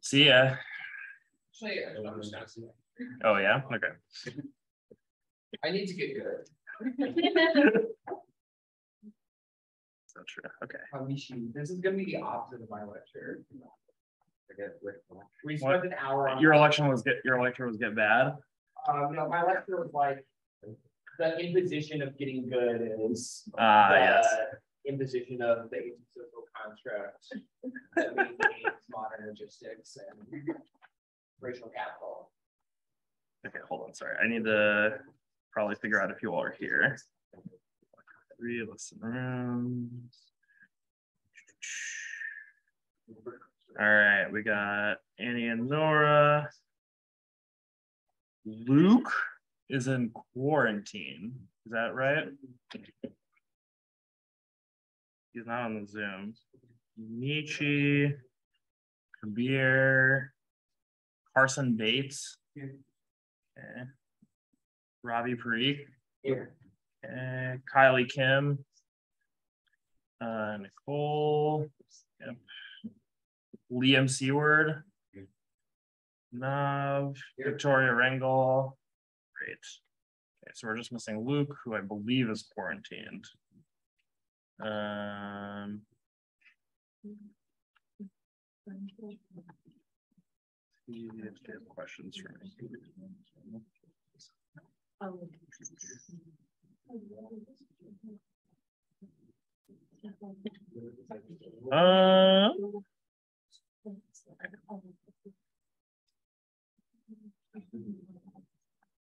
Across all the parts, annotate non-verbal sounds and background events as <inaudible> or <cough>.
See ya. Actually, I don't understand. Oh, yeah, okay. I need to get good. <laughs> So true, okay. Kamishi, this is gonna be the opposite of my lecture. We What? spent an hour on. Your election was get, your lecture was get bad? Um, no, my lecture was like, the imposition of getting good is. Ah, the yes. Imposition of the social construct. that maintains <laughs> modern logistics and racial capital. Okay, hold on, sorry, I need to probably figure out if you all are here. Three, listen rooms. All right, we got Annie and Nora. Luke is in quarantine, is that right? He's not on the Zoom. Michi, Kabir, Carson Bates. Okay. Robbie Parikh, Here. okay, Kylie Kim. Uh, Nicole. Yep. Liam Seward. Nav, Here. Victoria Rengel. Great. Okay, so we're just missing Luke, who I believe is quarantined. Um. questions for me. Uh,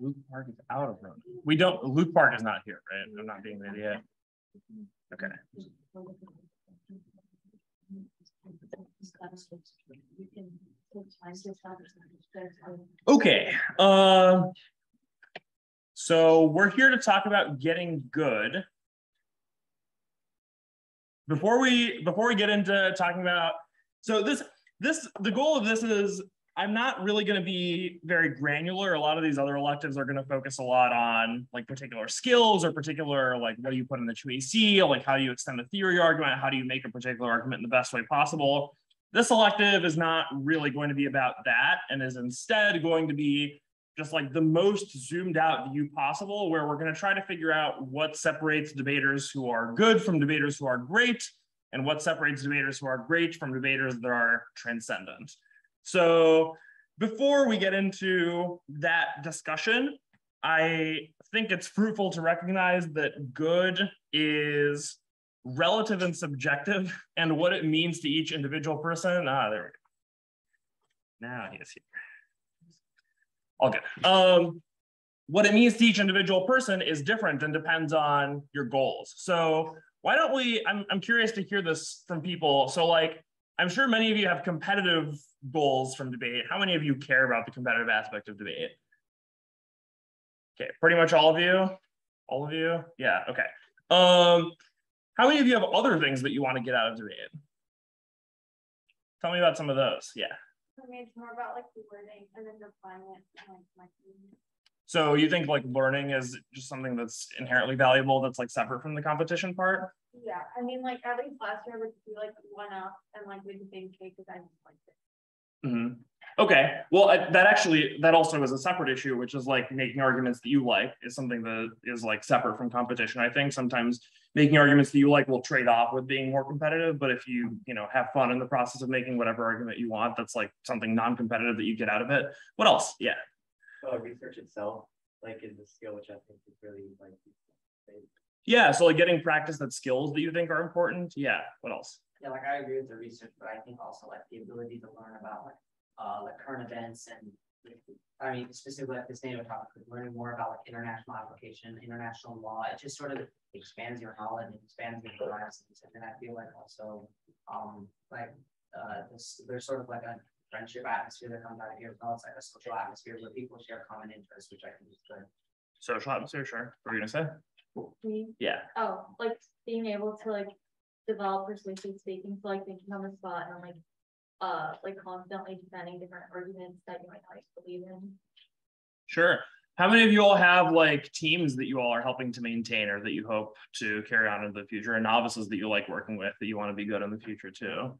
Luke Park is out of room. We don't, Luke Park is not here, right? I'm not being an idiot. Okay. Okay, um. So we're here to talk about getting good. Before we, before we get into talking about, so this, this, the goal of this is, I'm not really gonna be very granular. A lot of these other electives are gonna focus a lot on like particular skills or particular, like what do you put in the two AC, like how do you extend the theory argument, how do you make a particular argument in the best way possible. This elective is not really going to be about that and is instead going to be just like the most zoomed out view possible, where we're going to try to figure out what separates debaters who are good from debaters who are great, and what separates debaters who are great from debaters that are transcendent. So before we get into that discussion, I think it's fruitful to recognize that good is relative and subjective, and what it means to each individual person. Ah, there we go. Now he is here. All good. Um, what it means to each individual person is different and depends on your goals. So why don't we, I'm, I'm curious to hear this from people. So like, I'm sure many of you have competitive goals from debate. How many of you care about the competitive aspect of debate? Okay, pretty much all of you, all of you. Yeah, okay. Um, how many of you have other things that you want to get out of debate? Tell me about some of those. Yeah. I mean, it's more about like the wording and then defining it. and, like, my- So you think like learning is just something that's inherently valuable that's like separate from the competition part? Yeah, I mean, like at least last year would be like one up and like we did the cake because I just liked it. Mhm. Okay, well, I- that actually, that also is a separate issue, which is like making arguments that you like is something that is like separate from competition. I think sometimes making arguments that you like will trade off with being more competitive, but if you, you know, have fun in the process of making whatever argument you want, that's like something non-competitive that you get out of it. What else? Yeah. uh, research itself, like is a skill which I think is really like. Yeah, so like getting practice at skills that you think are important. Yeah, what else? Yeah, like I agree with the research, but I think also like the ability to learn about like, uh, like current events and I mean, specifically at this NATO topic, learning more about like international application, international law, it just sort of expands your knowledge, and expands your horizons, and then I feel like also, um, like, uh, this, there's sort of like a friendship atmosphere that comes out of here, as well It's like a social atmosphere where people share common interests, which I think is good. Social atmosphere, sure. What were you gonna say? We, Yeah. oh, like being able to like develop persuasive speaking, so like thinking on the spot and like. Uh, like constantly defending different arguments that you might not believe in. Sure. How many of you all have like teams that you all are helping to maintain or that you hope to carry on in the future and novices that you like working with that you want to be good in the future too?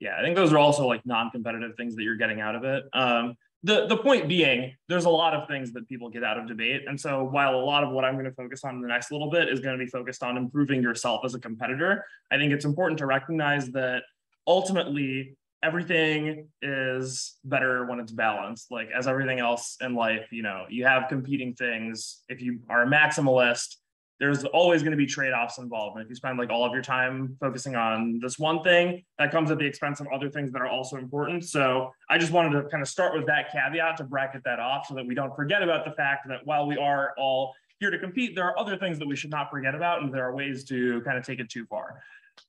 Yeah, I think those are also like non-competitive things that you're getting out of it. Um, the, the point being, there's a lot of things that people get out of debate. And so while a lot of what I'm going to focus on in the next little bit is going to be focused on improving yourself as a competitor, I think it's important to recognize that ultimately everything is better when it's balanced. Like as everything else in life, you know, you have competing things. If you are a maximalist, there's always going to be trade-offs involved. And if you spend like all of your time focusing on this one thing, that comes at the expense of other things that are also important. So I just wanted to kind of start with that caveat to bracket that off so that we don't forget about the fact that while we are all here to compete, there are other things that we should not forget about, and there are ways to kind of take it too far.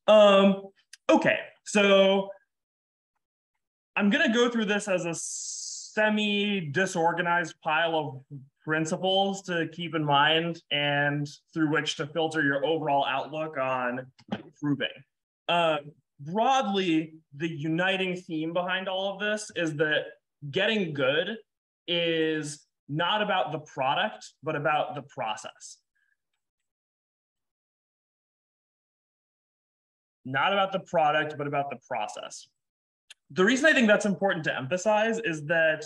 Um, okay, so I'm gonna go through this as a semi-disorganized pile of principles to keep in mind and through which to filter your overall outlook on improving. Uh, broadly, the uniting theme behind all of this is that getting good is not about the product, but about the process. Not about the product, but about the process the reason I think that's important to emphasize is that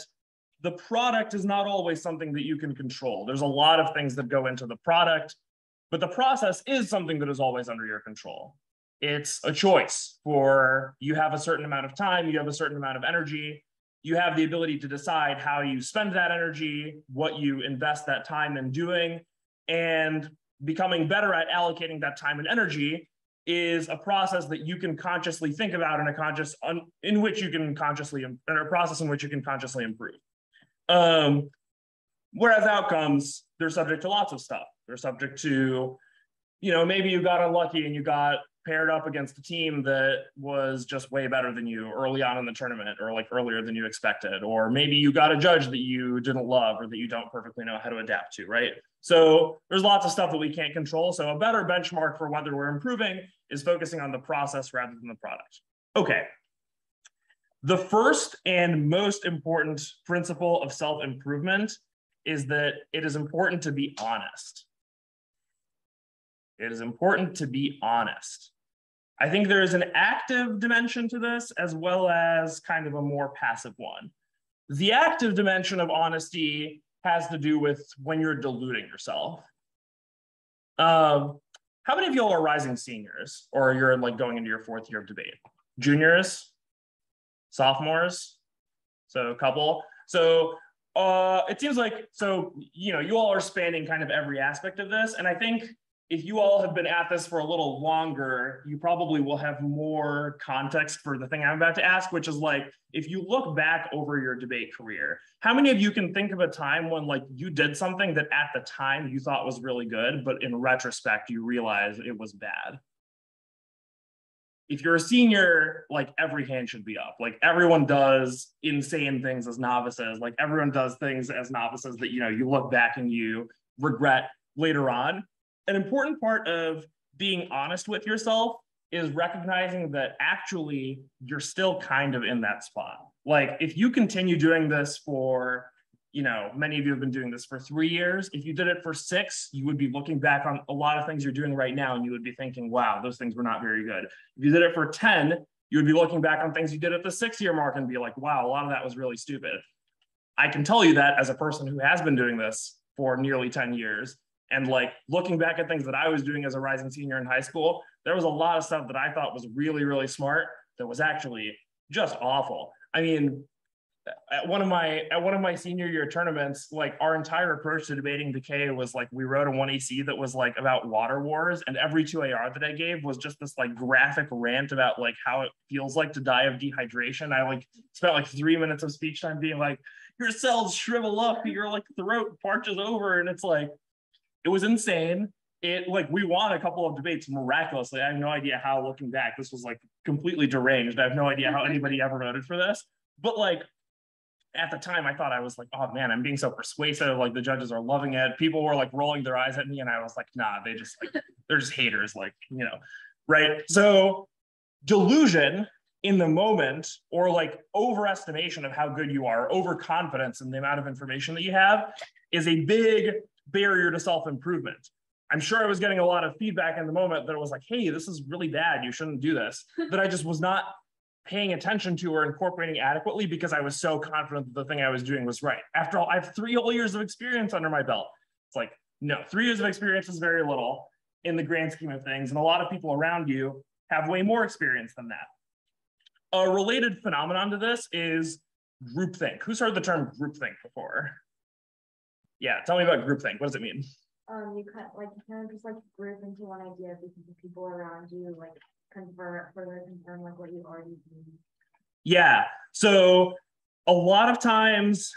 the product is not always something that you can control. There's a lot of things that go into the product, but the process is something that is always under your control. It's a choice for you have a certain amount of time, you have a certain amount of energy, you have the ability to decide how you spend that energy, what you invest that time in doing, and becoming better at allocating that time and energy is a process that you can consciously think about in a conscious un, in which you can consciously in a process in which you can consciously improve um, whereas outcomes they're subject to lots of stuff. They're subject to you know maybe you got unlucky and you got paired up against a team that was just way better than you early on in the tournament or like earlier than you expected. Or maybe you got a judge that you didn't love or that you don't perfectly know how to adapt to right? So there's lots of stuff that we can't control. So a better benchmark for whether we're improving is focusing on the process rather than the product. Okay the first and most important principle of self-improvement is that it is important to be honest it is important to be honest. I think there is an active dimension to this as well as kind of a more passive one. The active dimension of honesty has to do with when you're deluding yourself. Um, how many of y'all are rising seniors or you're like going into your fourth year of debate? Juniors, sophomores, so a couple. So uh, it seems like, so, you know, you all are spanning kind of every aspect of this. And I think if you all have been at this for a little longer, you probably will have more context for the thing I'm about to ask, which is like, if you look back over your debate career, how many of you can think of a time when like you did something that at the time you thought was really good, but in retrospect, you realize it was bad? If you're a senior, like every hand should be up. Like everyone does insane things as novices. Like everyone does things as novices that, you know, you look back and you regret later on an important part of being honest with yourself is recognizing that actually you're still kind of in that spot. Like if you continue doing this for, you know, many of you have been doing this for three years. If you did it for six, you would be looking back on a lot of things you're doing right now and you would be thinking, wow, those things were not very good. If you did it for 10, you would be looking back on things you did at the six year mark and be like, wow, a lot of that was really stupid. I can tell you that as a person who has been doing this for nearly 10 years and like looking back at things that I was doing as a rising senior in high school, there was a lot of stuff that I thought was really, really smart that was actually just awful. I mean, at one of my at one of my senior year tournaments, like our entire approach to debating decay was like we wrote a one AC that was like about water wars, and every two AR that I gave was just this like graphic rant about like how it feels like to die of dehydration. I like spent like three minutes of speech time being like, your cells shrivel up, your like throat parches over, and it's like, it was insane. It like we won a couple of debates miraculously. I have no idea how looking back, this was like completely deranged. I have no idea how anybody ever voted for this. But like at the time, I thought I was like, oh man, I'm being so persuasive. Like the judges are loving it. People were like rolling their eyes at me, and I was like, nah, they just like <laughs> they're just haters, like, you know, right? So delusion in the moment or like overestimation of how good you are, overconfidence in the amount of information that you have is a big barrier to self-improvement. I'm sure I was getting a lot of feedback in the moment that it was like, hey, this is really bad. You shouldn't do this. <laughs> that I just was not paying attention to or incorporating adequately because I was so confident that the thing I was doing was right. After all, I have three whole years of experience under my belt. It's like, no, three years of experience is very little in the grand scheme of things. And a lot of people around you have way more experience than that. A related phenomenon to this is groupthink. Who's heard the term groupthink before? Yeah, tell me about groupthink. What does it mean? Um, you kind of like, you kind of just like group into one idea because the people around you like confirm, further confirm like what you already do. Yeah. So a lot of times,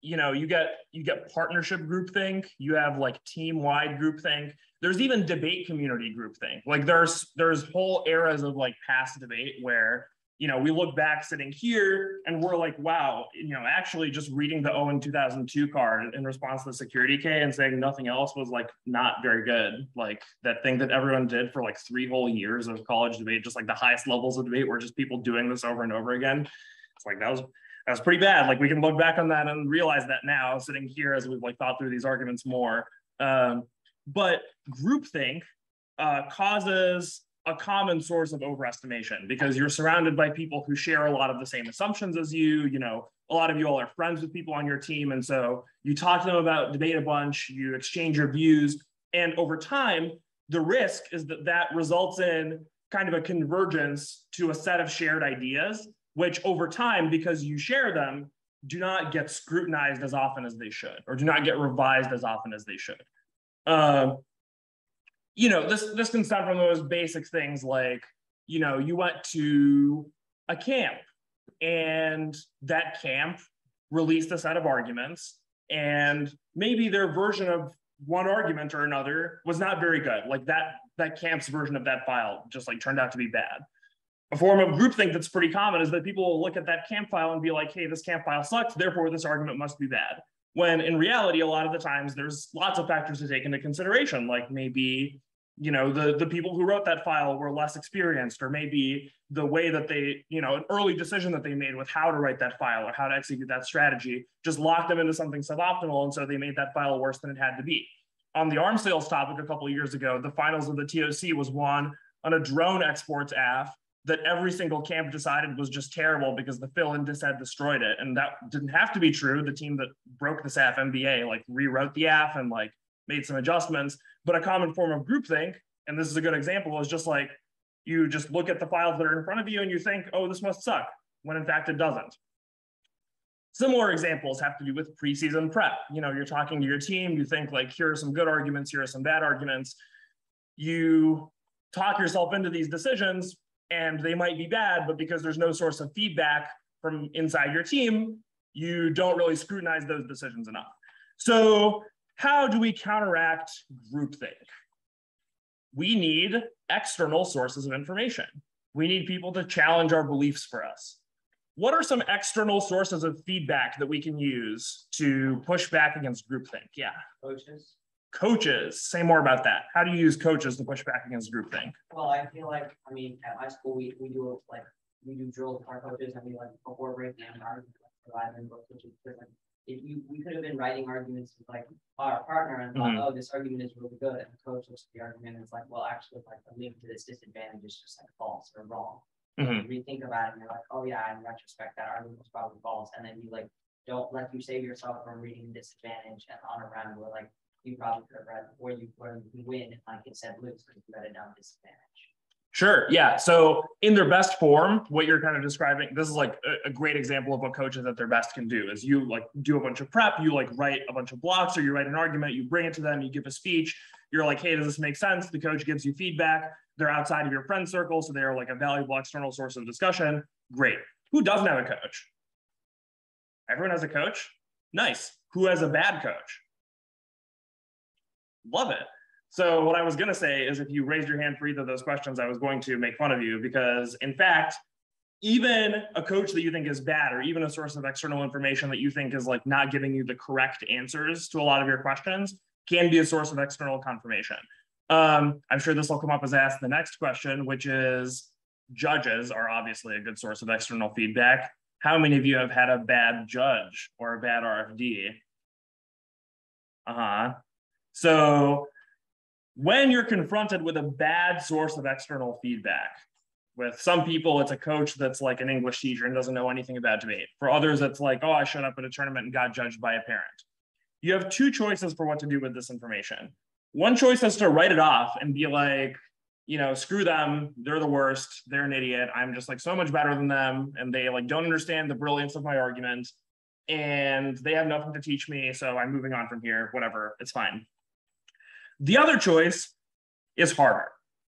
you know, you get you get partnership groupthink, you have like team-wide groupthink. There's even debate community groupthink. Like there's there's whole eras of like past debate where you know, we look back sitting here and we're like, wow, you know, actually just reading the Owen 2002 card in response to the security K and saying nothing else was like not very good. Like that thing that everyone did for like three whole years of college debate, just like the highest levels of debate were just people doing this over and over again. It's like that was that was pretty bad. Like we can look back on that and realize that now sitting here as we've like thought through these arguments more. Um, but groupthink uh, causes a common source of overestimation because you're surrounded by people who share a lot of the same assumptions as you. You know, a lot of you all are friends with people on your team. And so you talk to them about debate a bunch, you exchange your views. And over time, the risk is that that results in kind of a convergence to a set of shared ideas, which over time, because you share them, do not get scrutinized as often as they should, or do not get revised as often as they should. Um, you know, this this can start from those basic things like, you know, you went to a camp and that camp released a set of arguments and maybe their version of one argument or another was not very good. Like that that camp's version of that file just like turned out to be bad. A form of groupthink that's pretty common is that people will look at that camp file and be like, hey, this camp file sucks, therefore this argument must be bad. When in reality, a lot of the times there's lots of factors to take into consideration, like maybe you know the the people who wrote that file were less experienced or maybe the way that they you know an early decision that they made with how to write that file or how to execute that strategy just locked them into something suboptimal and so they made that file worse than it had to be. On the arms sales topic a couple years ago the finals of the toc was won on a drone exports aff that every single camp decided was just terrible because the fill-in dis had destroyed it and that didn't have to be true the team that broke the aff mba like rewrote the aff and like made some adjustments but a common form of groupthink, and this is a good example, is just like you just look at the files that are in front of you and you think, oh, this must suck, when in fact it doesn't. Similar examples have to do with preseason prep. You know, you're talking to your team, you think like, here are some good arguments, here are some bad arguments. You talk yourself into these decisions and they might be bad, but because there's no source of feedback from inside your team, you don't really scrutinize those decisions enough. So how do we counteract groupthink? We need external sources of information. We need people to challenge our beliefs for us. What are some external sources of feedback that we can use to push back against groupthink? Yeah. Coaches. Coaches. Say more about that. How do you use coaches to push back against groupthink? Well, I feel like, I mean, at my school, we, we do like, we do drills with our coaches and we like before breaking down our provide them which is different if you, we could have been writing arguments with like our partner and thought, Mhm. oh, this argument is really good, and the coach looks at the argument and it's like, well, actually, like the link to this disadvantage is just like false or wrong. Mhm. You Rethink about it and you're like, oh yeah, in retrospect, that argument was probably false, and then you like, don't let you save yourself from reading the disadvantage and on a round where like, you probably could have read, where you, where you win, like it said lose, because you read it down disadvantage. Sure. Yeah. So in their best form, what you're kind of describing, this is like a, a, great example of what coaches at their best can do is you like do a bunch of prep, you like write a bunch of blocks or you write an argument, you bring it to them, you give a speech. You're like, hey, does this make sense? The coach gives you feedback. They're outside of your friend circle. So they're like a valuable external source of discussion. Great. Who doesn't have a coach? Everyone has a coach? Nice. Who has a bad coach? Love it. So what I was gonna say is if you raised your hand for either of those questions, I was going to make fun of you because in fact, even a coach that you think is bad or even a source of external information that you think is like not giving you the correct answers to a lot of your questions can be a source of external confirmation. Um, I'm sure this will come up as asked the next question, which is judges are obviously a good source of external feedback. How many of you have had a bad judge or a bad RFD? Uh-huh. So when you're confronted with a bad source of external feedback, with some people, it's a coach that's like an English teacher and doesn't know anything about debate. For others, it's like, oh, I showed up at a tournament and got judged by a parent. You have two choices for what to do with this information. One choice is to write it off and be like, you know, screw them. They're the worst. They're an idiot. I'm just like so much better than them. And they like don't understand the brilliance of my argument. And they have nothing to teach me. So I'm moving on from here. Whatever. It's fine. The other choice is harder.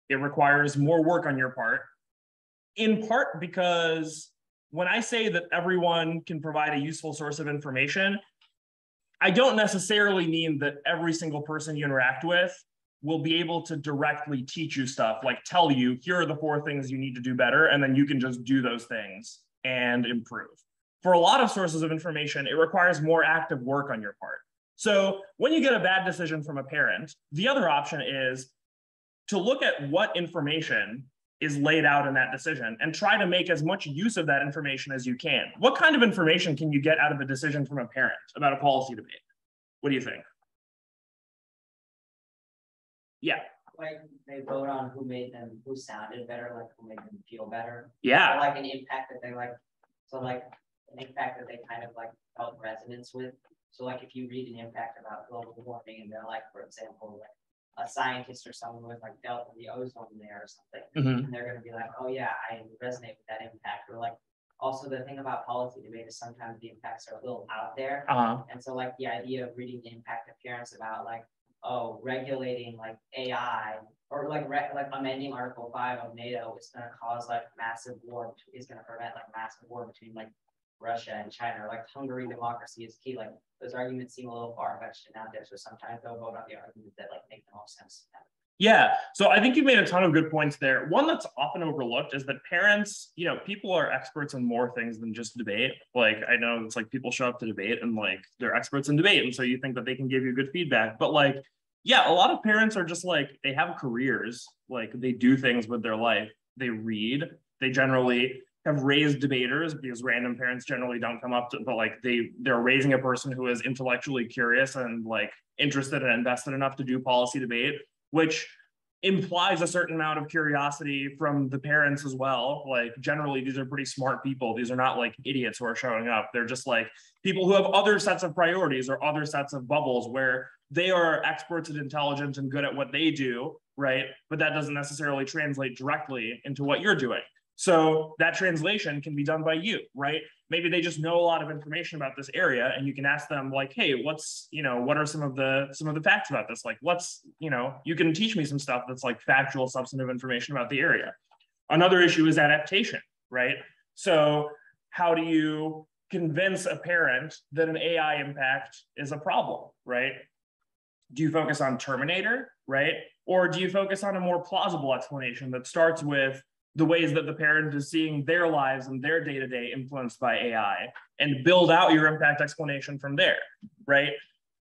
It requires more work on your part, in part because when I say that everyone can provide a useful source of information, I don't necessarily mean that every single person you interact with will be able to directly teach you stuff, like tell you, here are the four things you need to do better, and then you can just do those things and improve. For a lot of sources of information, it requires more active work on your part. So when you get a bad decision from a parent, the other option is to look at what information is laid out in that decision and try to make as much use of that information as you can. What kind of information can you get out of a decision from a parent about a policy debate? What do you think? Yeah, Like, they vote on who made them, who sounded better, like who made them feel better. Or yeah, like an impact that they like, so like, an impact that they kind of like felt resonance with. So like, if you read an impact about global warming and they're like, for example, like. A scientist or someone with like dealt with the ozone layer or something, Mhm. and they're gonna be like, oh yeah, I resonate with that impact, or like. Also, the thing about policy debate is sometimes the impacts are a little out there. uh, And so like the idea of reading the impact appearance about like, oh, regulating like AI. Or like re- like amending Article five of NATO is gonna cause like massive war, is gonna prevent like massive war between like. Russia and China, like Hungary democracy is key, like those arguments seem a little far fetched and out there, so sometimes they'll vote on the arguments that like make the most sense. yeah. So I think you made a ton of good points there. One that's often overlooked is that parents, you know, people are experts in more things than just debate. Like I know it's like people show up to debate and like they're experts in debate, and so you think that they can give you good feedback. But like, yeah, a lot of parents are just like they have careers, like they do things with their life. They read. They generally have raised debaters because random parents generally don't come up to, but like they they're raising a person who is intellectually curious and like interested and invested enough to do policy debate, which implies a certain amount of curiosity from the parents as well. Like generally, these are pretty smart people. These are not like idiots who are showing up. They're just like people who have other sets of priorities or other sets of bubbles where they are experts and intelligent and good at what they do, right? But that doesn't necessarily translate directly into what you're doing. So that translation can be done by you, right? Maybe they just know a lot of information about this area and you can ask them like, hey, what's, you know, what are some of the some of the facts about this? Like, what's, you know, you can teach me some stuff that's like factual, substantive information about the area. Another issue is adaptation, right? So how do you convince a parent that an AI impact is a problem, right? Do you focus on Terminator, right? Or do you focus on a more plausible explanation that starts with the ways that the parent is seeing their lives and their day to day influenced by AI and build out your impact explanation from there, right?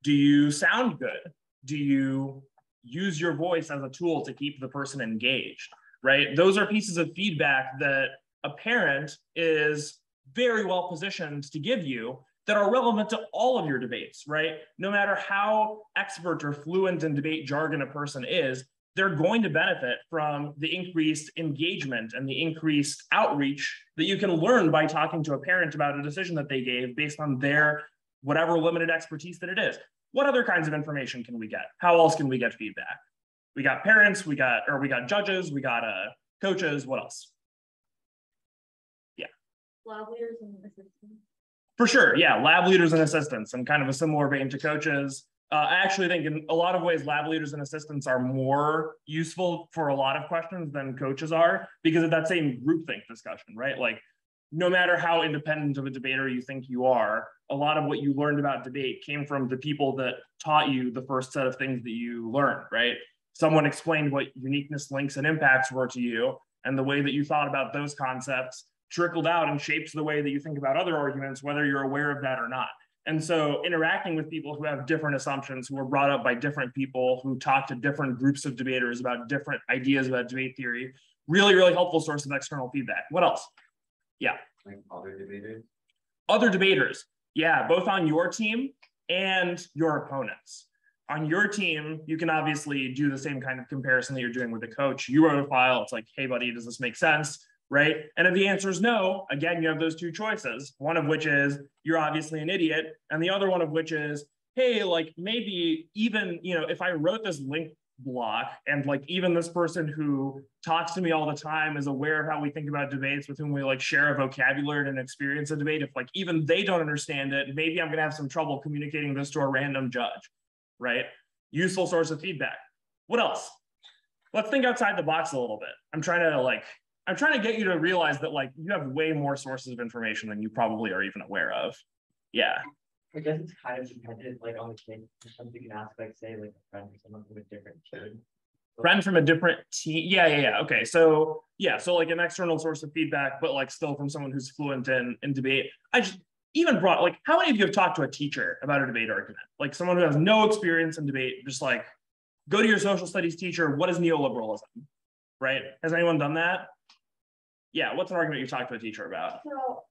Do you sound good? Do you use your voice as a tool to keep the person engaged, right? Those are pieces of feedback that a parent is very well positioned to give you that are relevant to all of your debates, right? No matter how expert or fluent in debate jargon a person is, they're going to benefit from the increased engagement and the increased outreach that you can learn by talking to a parent about a decision that they gave based on their whatever limited expertise that it is. What other kinds of information can we get? How else can we get feedback? We got parents, we got, or we got judges, we got uh, coaches, what else? Yeah. Lab leaders and assistants. For sure, yeah, lab leaders and assistants, and kind of a similar vein to coaches. Uh, I actually think in a lot of ways, lab leaders and assistants are more useful for a lot of questions than coaches are because of that same groupthink discussion, right? Like no matter how independent of a debater you think you are, a lot of what you learned about debate came from the people that taught you the first set of things that you learned, right? Someone explained what uniqueness, links, and impacts were to you, and the way that you thought about those concepts trickled out and shapes the way that you think about other arguments, whether you're aware of that or not. And so interacting with people who have different assumptions, who were brought up by different people, who talk to different groups of debaters about different ideas about debate theory, really, really helpful source of external feedback. What else? Yeah. Like other debaters. Other debaters. Yeah, both on your team and your opponents. On your team, you can obviously do the same kind of comparison that you're doing with the coach. You wrote a file, it's like, hey, buddy, does this make sense? Right. And if the answer is no, again, you have those two choices. One of which is you're obviously an idiot. And the other one of which is, hey, like maybe even, you know, if I wrote this link block and like even this person who talks to me all the time is aware of how we think about debates with whom we like share a vocabulary and experience a debate if like even they don't understand it maybe i'm going to have some trouble communicating this to a random judge right useful source of feedback what else let's think outside the box a little bit i'm trying to like i'm trying to get you to realize that like you have way more sources of information than you probably are even aware of yeah I guess it's kind of dependent, like on the kid, sometimes you can ask, like, say, like a friend or someone from a different team. friend from a different team. Yeah, yeah, yeah. Okay. So yeah, so like an external source of feedback, but like still from someone who's fluent in in debate. I just even brought like how many of you have talked to a teacher about a debate argument? Like someone who has no experience in debate, just like go to your social studies teacher. What is neoliberalism? Right? Has anyone done that? Yeah. What's an argument you talked to a teacher about? So,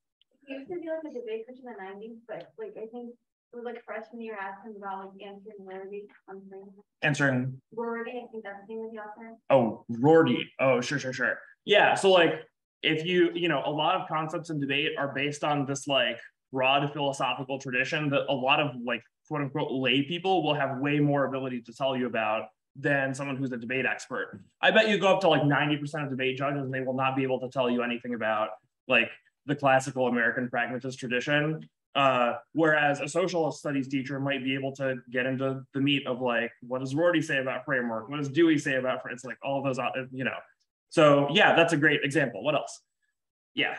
we used to be like a debate coach in the nineties, but like, I think it was like freshman year asking about like answering on things. Answering Rory, I think that's the name of the author. Oh, Rorty. Oh, sure, sure, sure. Yeah. So like if you, you know, a lot of concepts in debate are based on this like broad philosophical tradition that a lot of like quote unquote lay people will have way more ability to tell you about than someone who's a debate expert. I bet you go up to like 90% of debate judges and they will not be able to tell you anything about like the classical American pragmatist tradition. Uh, whereas a social studies teacher might be able to get into the meat of like, what does Rorty say about framework? What does Dewey say about, it's like all those, uh, you know. So yeah, that's a great example. What else? Yeah,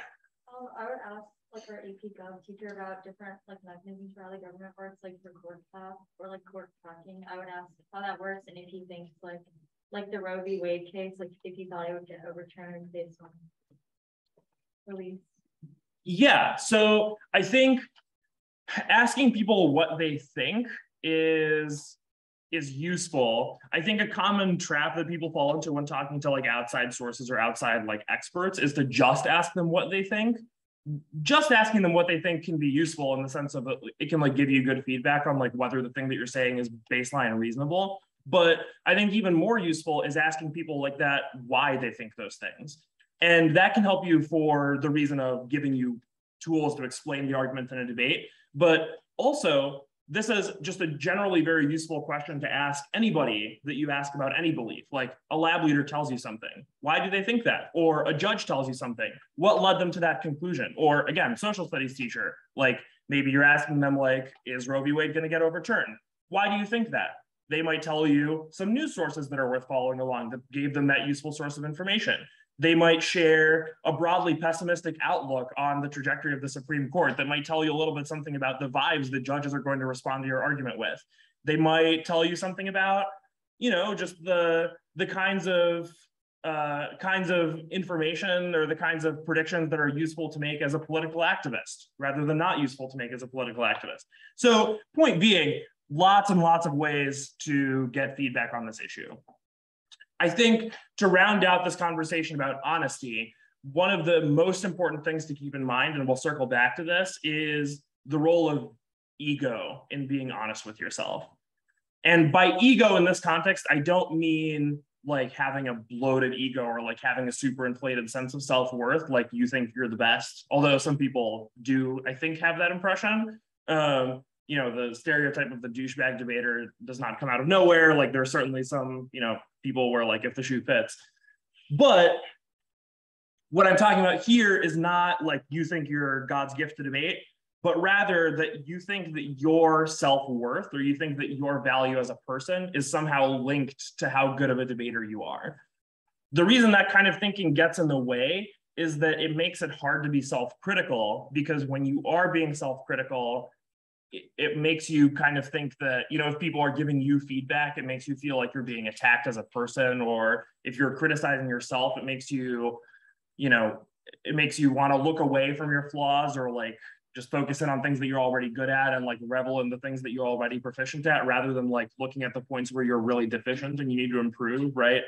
Um, I would ask our AP Gov teacher about different like mechanisms for how the government works, like for court path or like court tracking. I would ask how that works and if he thinks like, like the Roe v. Wade case, like if he thought it would get overturned based on release. Yeah, so I think asking people what they think is is useful. I think a common trap that people fall into when talking to like outside sources or outside like experts is to just ask them what they think. Just asking them what they think can be useful in the sense of it, it can like give you good feedback on like whether the thing that you're saying is baseline reasonable. But I think even more useful is asking people like that why they think those things. And that can help you for the reason of giving you tools to explain the argument in a debate. But also, this is just a generally very useful question to ask anybody that you ask about any belief. Like a lab leader tells you something. Why do they think that? Or a judge tells you something. What led them to that conclusion? Or again, social studies teacher, like maybe you're asking them like, is Roe v. Wade going to get overturned? Why do you think that? They might tell you some news sources that are worth following along that gave them that useful source of information they might share a broadly pessimistic outlook on the trajectory of the Supreme Court that might tell you a little bit something about the vibes that judges are going to respond to your argument with. They might tell you something about, you know, just the the kinds of uh, kinds of information or the kinds of predictions that are useful to make as a political activist rather than not useful to make as a political activist. So point being, lots and lots of ways to get feedback on this issue. I think to round out this conversation about honesty, one of the most important things to keep in mind, and we'll circle back to this, is the role of ego in being honest with yourself. And by ego in this context, I don't mean like having a bloated ego or like having a super inflated sense of self-worth, like you think you're the best. Although some people do, I think, have that impression. Um, you know, the stereotype of the douchebag debater does not come out of nowhere. Like there's certainly some, you know, people where like if the shoe fits. But what I'm talking about here is not like you think you're God's gift to debate, but rather that you think that your self-worth or you think that your value as a person is somehow linked to how good of a debater you are. The reason that kind of thinking gets in the way is that it makes it hard to be self-critical because when you are being self-critical, it, makes you kind of think that, you know, if people are giving you feedback, it makes you feel like you're being attacked as a person, or if you're criticizing yourself, it makes you, you know, it makes you want to look away from your flaws or like just focus in on things that you're already good at and like revel in the things that you're already proficient at rather than like looking at the points where you're really deficient and you need to improve, right?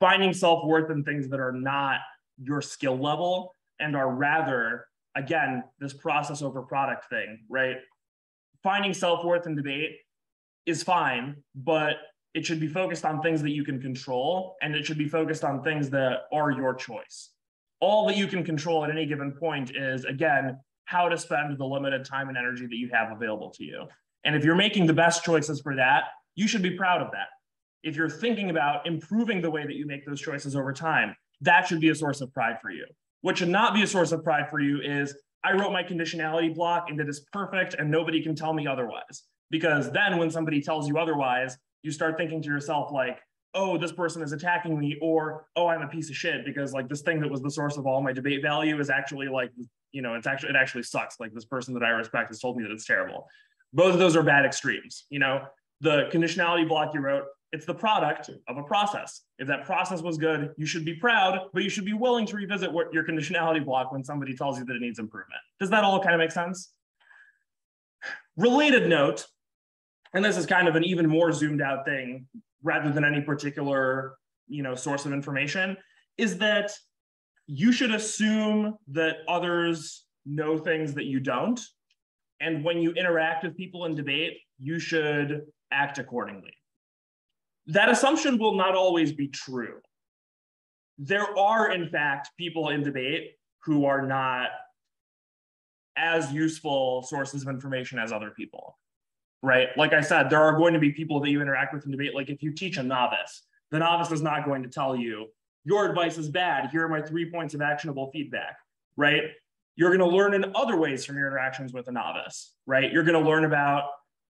Finding self-worth in things that are not your skill level and are rather, again, this process over product thing, right? Finding self-worth in debate is fine, but it should be focused on things that you can control and it should be focused on things that are your choice. All that you can control at any given point is, again, how to spend the limited time and energy that you have available to you. And if you're making the best choices for that, you should be proud of that. If you're thinking about improving the way that you make those choices over time, that should be a source of pride for you. What should not be a source of pride for you is I wrote my conditionality block and it is perfect and nobody can tell me otherwise. Because then when somebody tells you otherwise, you start thinking to yourself like, oh, this person is attacking me, or oh, I'm a piece of shit because like this thing that was the source of all my debate value is actually like, you know, it's actually it actually sucks. Like this person that I respect has told me that it's terrible. Both of those are bad extremes. You know, the conditionality block you wrote, it's the product of a process. If that process was good, you should be proud, but you should be willing to revisit what your conditionality block when somebody tells you that it needs improvement. Does that all kind of make sense? Related note, and this is kind of an even more zoomed out thing rather than any particular you know source of information is that you should assume that others know things that you don't and when you interact with people in debate you should act accordingly that assumption will not always be true there are in fact people in debate who are not as useful sources of information as other people right? Like I said, there are going to be people that you interact with in debate. Like if you teach a novice, the novice is not going to tell you, your advice is bad. Here are my three points of actionable feedback, right? You're going to learn in other ways from your interactions with a novice, right? You're going to learn about,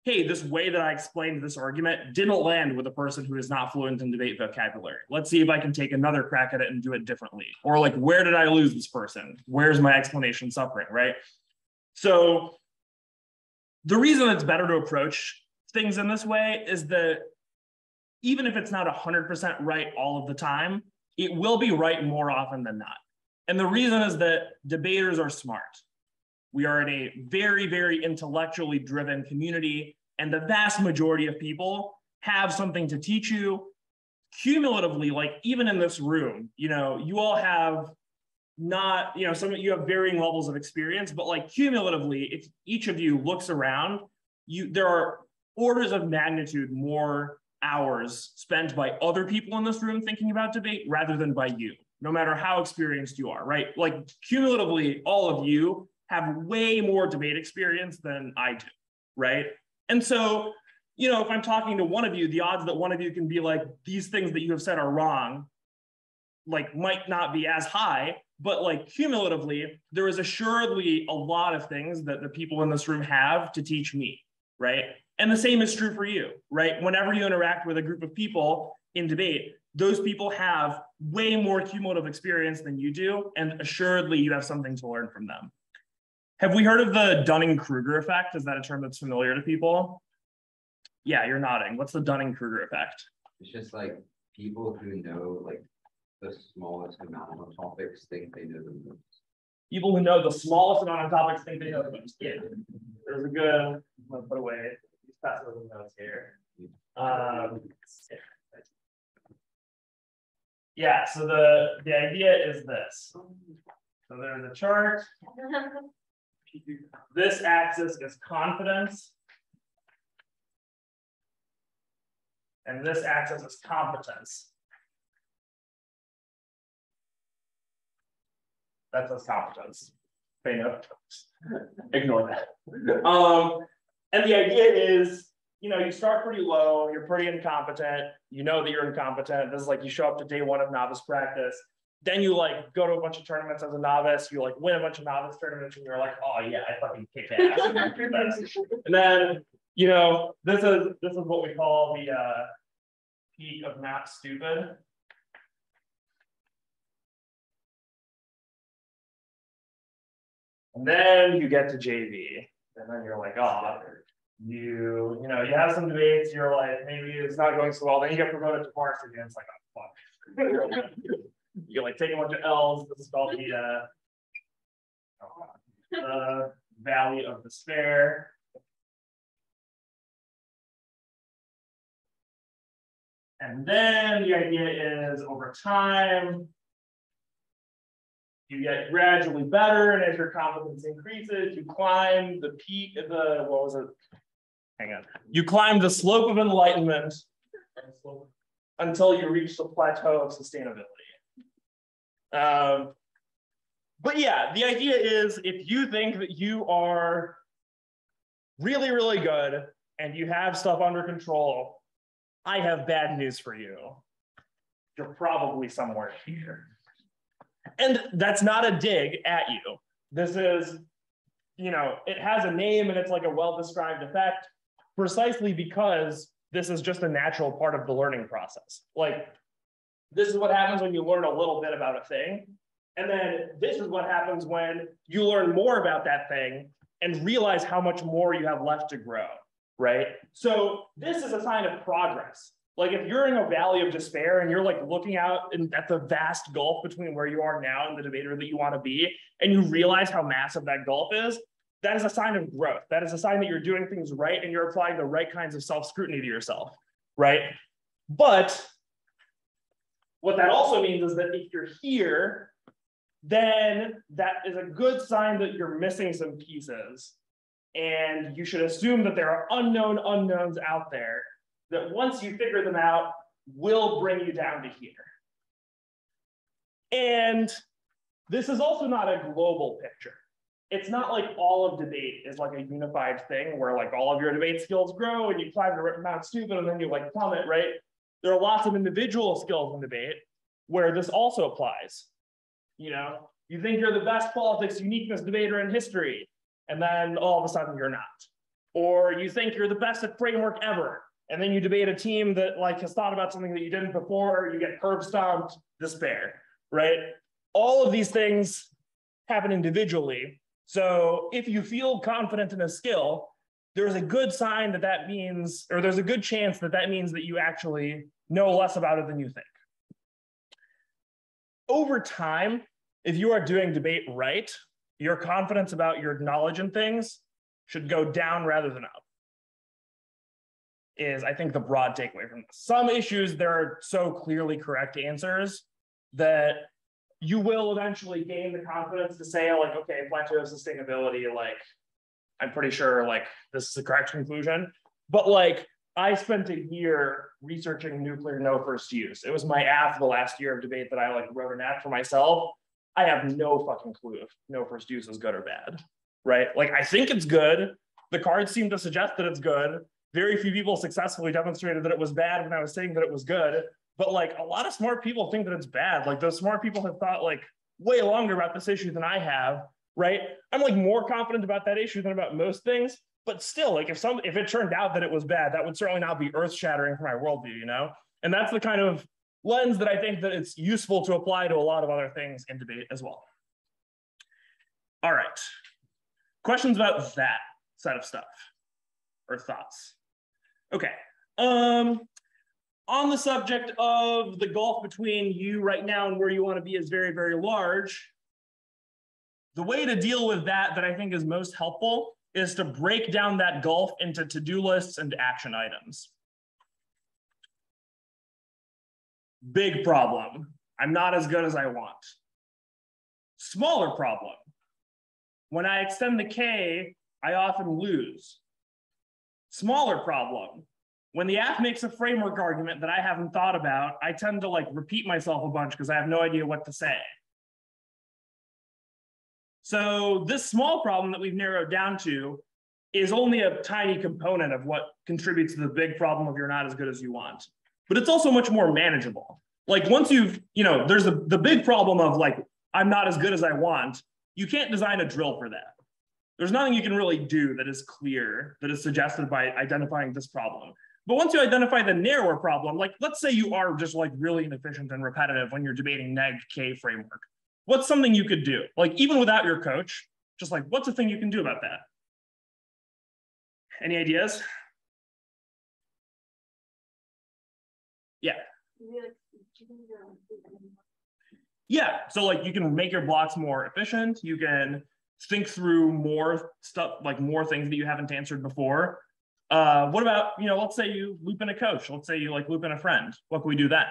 hey, this way that I explained this argument didn't land with a person who is not fluent in debate vocabulary. Let's see if I can take another crack at it and do it differently. Or like, where did I lose this person? Where's my explanation suffering, right? So the reason it's better to approach things in this way is that even if it's not 100% right all of the time, it will be right more often than not. And the reason is that debaters are smart. We are in a very, very intellectually driven community, and the vast majority of people have something to teach you cumulatively, like even in this room, you know, you all have not, you know, some of you have varying levels of experience, but like cumulatively, if each of you looks around, you there are orders of magnitude more hours spent by other people in this room thinking about debate rather than by you, no matter how experienced you are, right? Like cumulatively, all of you have way more debate experience than I do, right? And so, you know, if I'm talking to one of you, the odds that one of you can be like, these things that you have said are wrong, like might not be as high but like cumulatively, there is assuredly a lot of things that the people in this room have to teach me, right? And the same is true for you, right? Whenever you interact with a group of people in debate, those people have way more cumulative experience than you do, and assuredly you have something to learn from them. Have we heard of the Dunning-Kruger effect? Is that a term that's familiar to people? Yeah, you're nodding. What's the Dunning-Kruger effect? It's just like people who know like the smallest amount of topics think they know the most. People who know the smallest amount of topics think they know the most. Yeah, there's a good. I'm gonna put away these Post-it notes here. Um, yeah. So the the idea is this. So there's a chart. <laughs> This axis is confidence. And this axis is competence. That's says competence. Pay no, <laughs> ignore that. Um, and the idea is, you know, you start pretty low, you're pretty incompetent, you know that you're incompetent. This is like you show up to day one of novice practice. Then you like go to a bunch of tournaments as a novice, you like win a bunch of novice tournaments, and you're like, oh yeah, I fucking kick ass. <laughs> and then, you know, this is this is what we call the uh, peak of not stupid. And then you get to JV, and then you're like, oh, you, you know, you have some debates, you're like, maybe it's not going so well, then you get promoted to varsity, and it's like, oh, fuck. <laughs> You're like taking a bunch of L's, this is called the, uh, the Valley of Despair. And then the idea is over time, you get gradually better, and as your confidence increases, you climb the peak of the, what was it? Hang on. You climb the slope of enlightenment <laughs> until you reach the plateau of sustainability. Um, but yeah, the idea is if you think that you are really, really good and you have stuff under control, I have bad news for you. You're probably somewhere here. And that's not a dig at you. This is, you know, it has a name and it's like a well-described effect precisely because this is just a natural part of the learning process. Like, this is what happens when you learn a little bit about a thing. And then this is what happens when you learn more about that thing and realize how much more you have left to grow, right? So this is a sign of progress. Like if you're in a valley of despair and you're like looking out in, at the vast gulf between where you are now and the debater that you want to be, and you realize how massive that gulf is, that is a sign of growth. That is a sign that you're doing things right and you're applying the right kinds of self-scrutiny to yourself, right? But what that also means is that if you're here, then that is a good sign that you're missing some pieces. And you should assume that there are unknown unknowns out there that once you figure them out, will bring you down to here. And this is also not a global picture. It's not like all of debate is like a unified thing where like all of your debate skills grow and you climb to Mount Stupid and then you like plummet, right? There are lots of individual skills in debate where this also applies. You know, you think you're the best politics uniqueness debater in history, and then all of a sudden you're not. Or you think you're the best at framework ever, and then you debate a team that like has thought about something that you didn't before, you get curb stomped, despair, right? All of these things happen individually. So if you feel confident in a skill, there's a good sign that that means, or there's a good chance that that means that you actually know less about it than you think. Over time, if you are doing debate right, your confidence about your knowledge in things should go down rather than up is I think the broad takeaway from this. Some issues there are so clearly correct answers that you will eventually gain the confidence to say like, okay, plateau of sustainability, like I'm pretty sure like this is the correct conclusion. But like I spent a year researching nuclear no first use. It was my aff the last year of debate that I like wrote an aff for myself. I have no fucking clue if no first use is good or bad, right? Like I think it's good. The cards seem to suggest that it's good very few people successfully demonstrated that it was bad when I was saying that it was good. But like a lot of smart people think that it's bad. Like those smart people have thought like way longer about this issue than I have, right? I'm like more confident about that issue than about most things. But still, like if some if it turned out that it was bad, that would certainly not be earth shattering for my worldview, you know? And that's the kind of lens that I think that it's useful to apply to a lot of other things in debate as well. All right. Questions about that set of stuff or thoughts? Okay. Um, on the subject of the gulf between you right now and where you want to be is very, very large. The way to deal with that that I think is most helpful is to break down that gulf into to-do lists and action items. Big problem. I'm not as good as I want. Smaller problem. When I extend the K, I often lose. Smaller problem. When the aff makes a framework argument that I haven't thought about, I tend to like repeat myself a bunch because I have no idea what to say. So this small problem that we've narrowed down to is only a tiny component of what contributes to the big problem of you're not as good as you want. But it's also much more manageable. Like once you've, you know, there's the, the big problem of like, I'm not as good as I want. You can't design a drill for that there's nothing you can really do that is clear that is suggested by identifying this problem. But once you identify the narrower problem, like let's say you are just like really inefficient and repetitive when you're debating neg K framework. What's something you could do? Like even without your coach, Just like, what's a thing you can do about that? Any ideas? Yeah, Yeah. so like you can make your blocks more efficient. You can think through more stuff, like more things that you haven't answered before. Uh, what about, you know, let's say you loop in a coach. Let's say you like loop in a friend. What can we do then?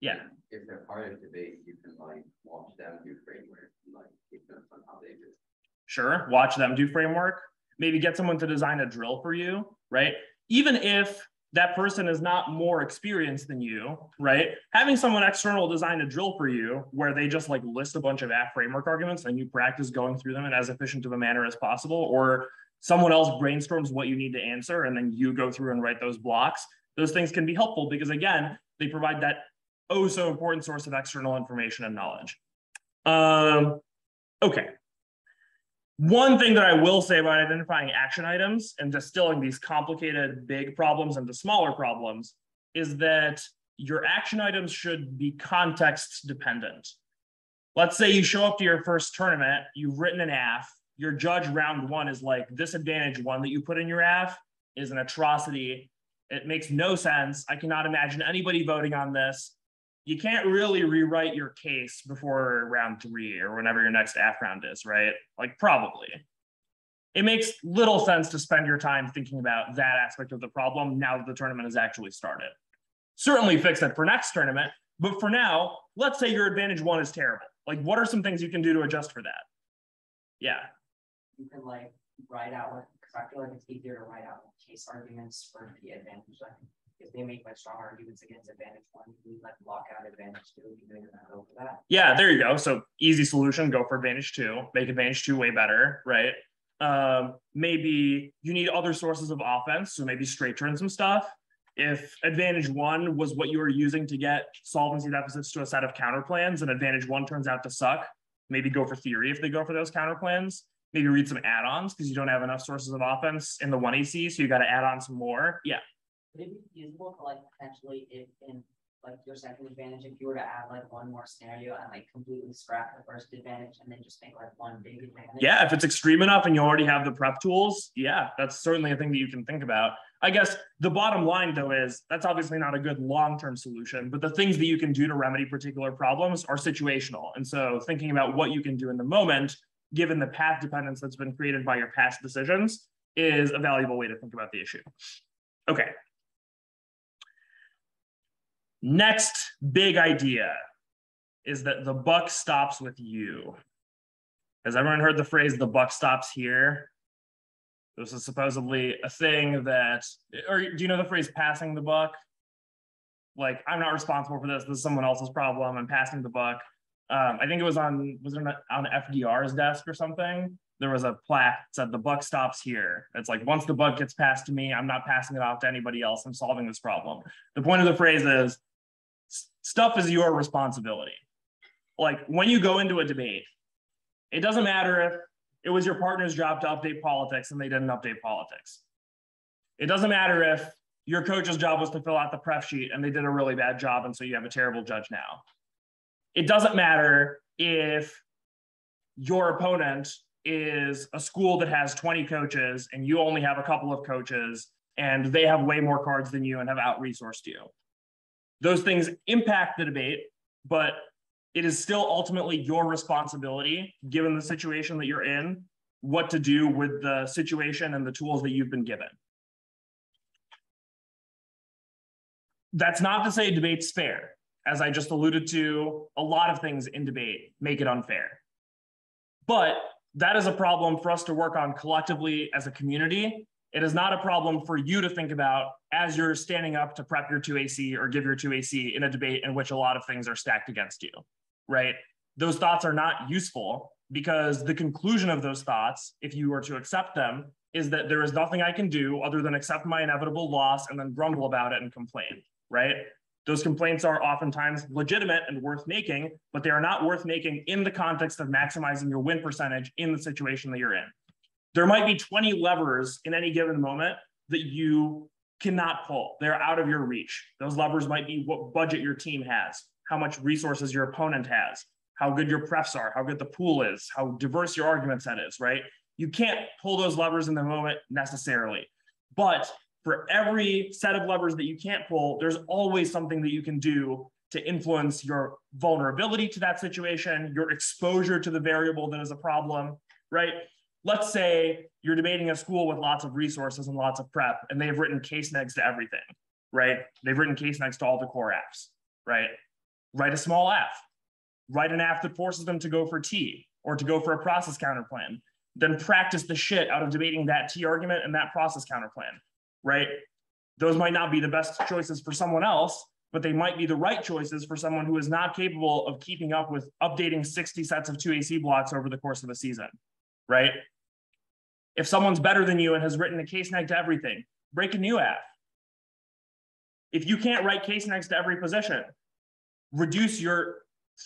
Yeah. If they're part of debate, you can like watch them do framework and like take notes on how they do. Sure, watch them do framework. Maybe get someone to design a drill for you, right? Even if that person is not more experienced than you, right? Having someone external design a drill for you where they just like list a bunch of aff framework arguments and you practice going through them in as efficient of a manner as possible, or someone else brainstorms what you need to answer and then you go through and write those blocks. Those things can be helpful because again, they provide that oh so important source of external information and knowledge. Um, okay. One thing that I will say about identifying action items and distilling these complicated big problems into smaller problems is that your action items should be context dependent. Let's say you show up to your first tournament, you've written an aff, your judge round one is like, this advantage one that you put in your aff is an atrocity. It makes no sense. I cannot imagine anybody voting on this you can't really rewrite your case before round three or whenever your next aff round is, right? Like probably. It makes little sense to spend your time thinking about that aspect of the problem now that the tournament has actually started. Certainly fix it for next tournament, but for now, let's say your advantage one is terrible. Like, what are some things you can do to adjust for that? Yeah. You can like write out, because I feel like it's easier to write out case arguments for the advantage. Think if they make like strong arguments against advantage one, we like block out advantage two. You know, go for that. Yeah, there you go. So easy solution, go for advantage two, make advantage two way better, right? Um, maybe you need other sources of offense, so maybe straight turn some stuff. If advantage one was what you were using to get solvency deficits to a set of counter plans, and advantage one turns out to suck, maybe go for theory if they go for those counter plans. Maybe read some add-ons because you don't have enough sources of offense in the one AC, so you got to add on some more. Yeah. Would it be feasible to like potentially if in like your second advantage, if you were to add like one more scenario and like completely scrap the first advantage and then just make like one big advantage? Yeah, if it's extreme enough and you already have the prep tools, yeah, that's certainly a thing that you can think about. I guess the bottom line though is that's obviously not a good long-term solution, but the things that you can do to remedy particular problems are situational. And so thinking about what you can do in the moment, given the path dependence that's been created by your past decisions, is a valuable way to think about the issue. Okay, Next big idea is that the buck stops with you. Has everyone heard the phrase the buck stops here? This is supposedly a thing that, or do you know the phrase passing the buck? Like, I'm not responsible for this. This is someone else's problem. I'm passing the buck. Um, I think it was on, was it on FDR's desk or something? There was a plaque that said the buck stops here. It's like once the buck gets passed to me, I'm not passing it off to anybody else. I'm solving this problem. The point of the phrase is stuff is your responsibility. Like when you go into a debate, it doesn't matter if it was your partner's job to update politics and they didn't update politics. It doesn't matter if your coach's job was to fill out the prep sheet and they did a really bad job and so you have a terrible judge now. It doesn't matter if your opponent is a school that has 20 coaches and you only have a couple of coaches and they have way more cards than you and have out resourced you. Those things impact the debate, but it is still ultimately your responsibility, given the situation that you're in, what to do with the situation and the tools that you've been given. That's not to say debate's fair. As I just alluded to, a lot of things in debate make it unfair. But that is a problem for us to work on collectively as a community it is not a problem for you to think about as you're standing up to prep your 2AC or give your 2AC in a debate in which a lot of things are stacked against you, right? Those thoughts are not useful because the conclusion of those thoughts, if you were to accept them, is that there is nothing I can do other than accept my inevitable loss and then grumble about it and complain, right? Those complaints are oftentimes legitimate and worth making, but they are not worth making in the context of maximizing your win percentage in the situation that you're in. There might be 20 levers in any given moment that you cannot pull. They're out of your reach. Those levers might be what budget your team has. how much resources your opponent has, how good your prefs are, how good the pool is, how diverse your argument set is, right? You can't pull those levers in the moment necessarily. But for every set of levers that you can't pull, there's always something that you can do to influence your vulnerability to that situation, your exposure to the variable that is a problem, right? Let's say you're debating a school with lots of resources and lots of prep, and they've written case negs to everything, right? They've written case negs to all the core affs, right? Write a small aff, write an aff that forces them to go for T or to go for a process counter plan. Then practice the shit out of debating that T argument and that process counter plan, right? Those might not be the best choices for someone else, but they might be the right choices for someone who is not capable of keeping up with updating 60 sets of 2AC blocks over the course of a season, right? If someone's better than you and has written a case negs to everything, break a new aff. If you can't write case negs to every position, reduce your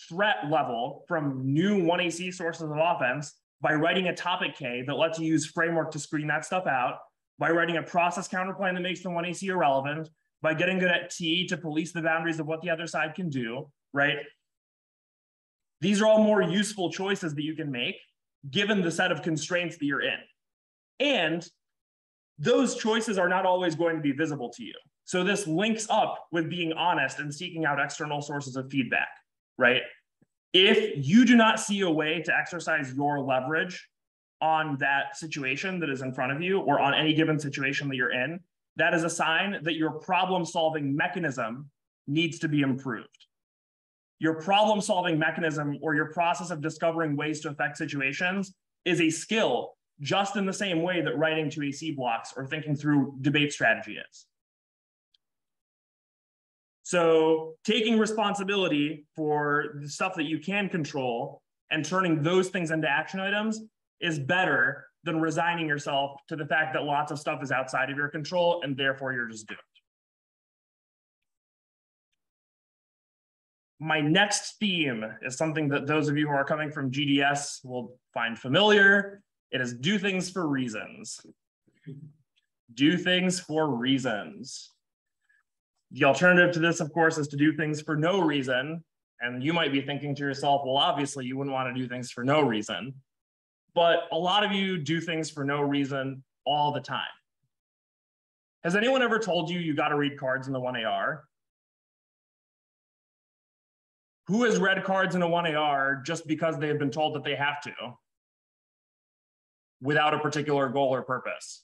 threat level from new 1AC sources of offense by writing a topic K that lets you use framework to screen that stuff out, by writing a process counterplan that makes the 1AC irrelevant, by getting good at T to police the boundaries of what the other side can do, right? These are all more useful choices that you can make given the set of constraints that you're in. And those choices are not always going to be visible to you. So this links up with being honest and seeking out external sources of feedback, right? If you do not see a way to exercise your leverage on that situation that is in front of you or on any given situation that you're in, that is a sign that your problem solving mechanism needs to be improved. Your problem solving mechanism or your process of discovering ways to affect situations is a skill just in the same way that writing 2AC blocks or thinking through debate strategy is. So taking responsibility for the stuff that you can control and turning those things into action items is better than resigning yourself to the fact that lots of stuff is outside of your control and therefore you're just doomed. My next theme is something that those of you who are coming from GDS will find familiar. It is do things for reasons. Do things for reasons. The alternative to this, of course, is to do things for no reason. And you might be thinking to yourself, well, obviously you wouldn't want to do things for no reason but a lot of you do things for no reason all the time. Has anyone ever told you you got to read cards in the 1AR? Who has read cards in a 1AR just because they have been told that they have to without a particular goal or purpose?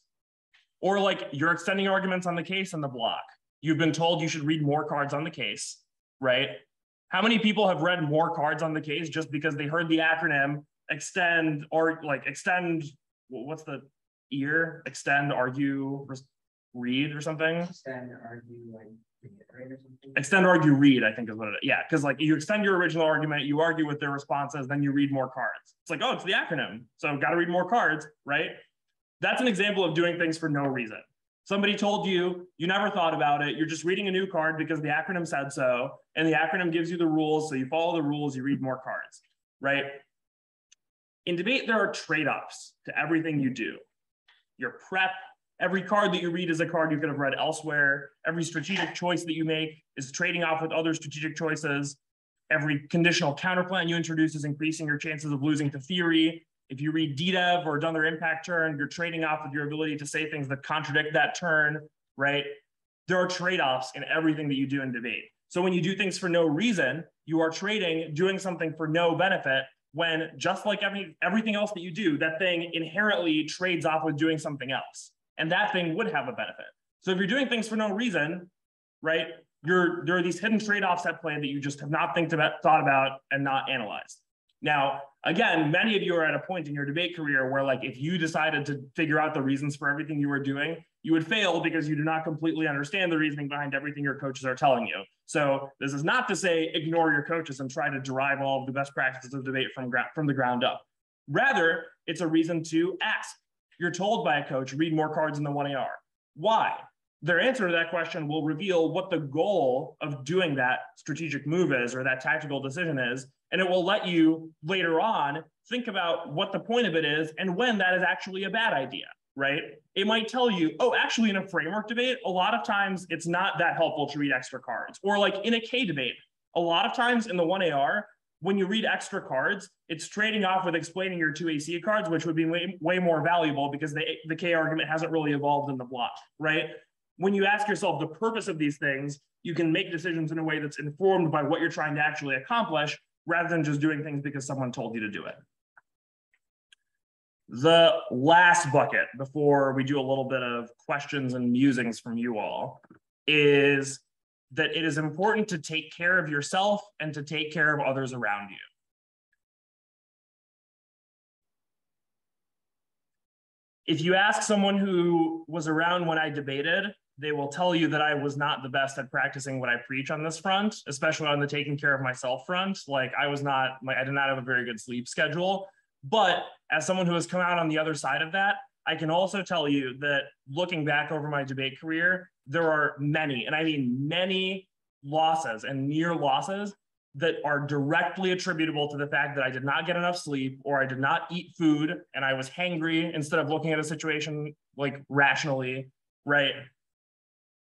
Or like you're extending arguments on the case and the block. You've been told you should read more cards on the case, right? How many people have read more cards on the case just because they heard the acronym extend or like extend what's the ear extend argue read or something Extend, argue, like. Extend argue read i think is what it is yeah because like you extend your original argument you argue with their responses then you read more cards. It's like oh it's the acronym so got to read more cards right? That's an example of doing things for no reason. Somebody told you you never thought about it you're just reading a new card because the acronym said so and the acronym gives you the rules so you follow the rules you read more cards right? In debate, there are trade-offs to everything you do. Your prep, every card that you read is a card you could have read elsewhere. Every strategic choice that you make is trading off with other strategic choices. Every conditional counterplan you introduce is increasing your chances of losing to theory. If you read dedev or another impact turn, you're trading off with your ability to say things that contradict that turn, right? There are trade-offs in everything that you do in debate. So when you do things for no reason, you are trading, doing something for no benefit when just like every everything else that you do, that thing inherently trades off with doing something else. And that thing would have a benefit. So if you're doing things for no reason, right, you're there are these hidden trade-offs at play that you just have not think about, thought about and not analyzed. Now, again, many of you are at a point in your debate career where like if you decided to figure out the reasons for everything you were doing, you would fail because you do not completely understand the reasoning behind everything your coaches are telling you. So this is not to say ignore your coaches and try to derive all of the best practices of debate from, from the ground up. Rather, it's a reason to ask. You're told by a coach, read more cards in the 1AR. Why? Their answer to that question will reveal what the goal of doing that strategic move is or that tactical decision is. And it will let you later on think about what the point of it is and when that is actually a bad idea right? It might tell you, oh, actually, in a framework debate, a lot of times it's not that helpful to read extra cards. Or like in a K debate, A lot of times in the 1AR, when you read extra cards, it's trading off with explaining your two AC cards, which would be way, way more valuable because the, the K argument hasn't really evolved in the block, right? When you ask yourself the purpose of these things, you can make decisions in a way that's informed by what you're trying to actually accomplish rather than just doing things because someone told you to do it. The last bucket before we do a little bit of questions and musings from you all is that it is important to take care of yourself and to take care of others around you. If you ask someone who was around when I debated, they will tell you that I was not the best at practicing what I preach on this front, especially on the taking care of myself front. Like I was not, like I did not have a very good sleep schedule. But as someone who has come out on the other side of that, I can also tell you that looking back over my debate career, there are many, and I mean many losses and near losses that are directly attributable to the fact that I did not get enough sleep or I did not eat food and I was hangry instead of looking at a situation like rationally, right?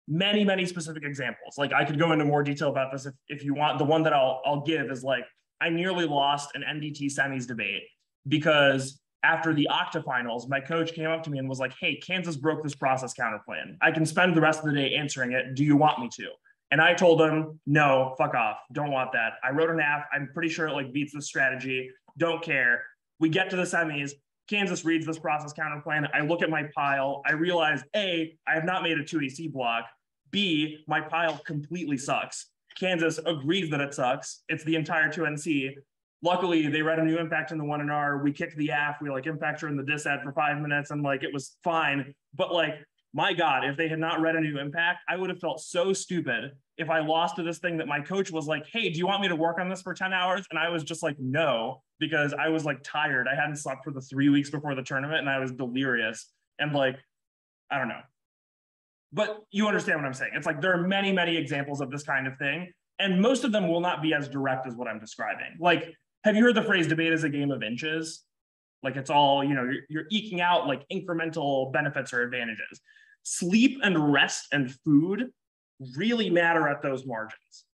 Many, many specific examples. Like I could go into more detail about this if, if you want. The one that I'll, I'll give is like I nearly lost an NDT semis debate because after the octafinals, my coach came up to me and was like, Hey, Kansas broke this process counter plan. I can spend the rest of the day answering it. Do you want me to? And I told him, no, fuck off. Don't want that. I wrote an aff. I'm pretty sure it like beats the strategy. Don't care. We get to the semis. Kansas reads this process counter plan. I look at my pile. I realize A, I have not made a 2AC block. B, my pile completely sucks. Kansas agrees that it sucks. It's the entire 2NC luckily they read a new impact in the 1NR. We kicked the aff. We like impact her in the disad for five minutes and like it was fine. But like, my God, if they had not read a new impact, I would have felt so stupid if I lost to this thing that my coach was like, Hey, do you want me to work on this for 10 hours? And I was just like, no, because I was like tired. I hadn't slept for the three weeks before the tournament and I was delirious. And like, I don't know. But you understand what I'm saying. It's like there are many, many examples of this kind of thing. And most of them will not be as direct as what I'm describing. Like have you heard the phrase debate is a game of inches? Like it's all, you know, you're, you're eking out like incremental benefits or advantages. Sleep and rest and food really matter at those margins.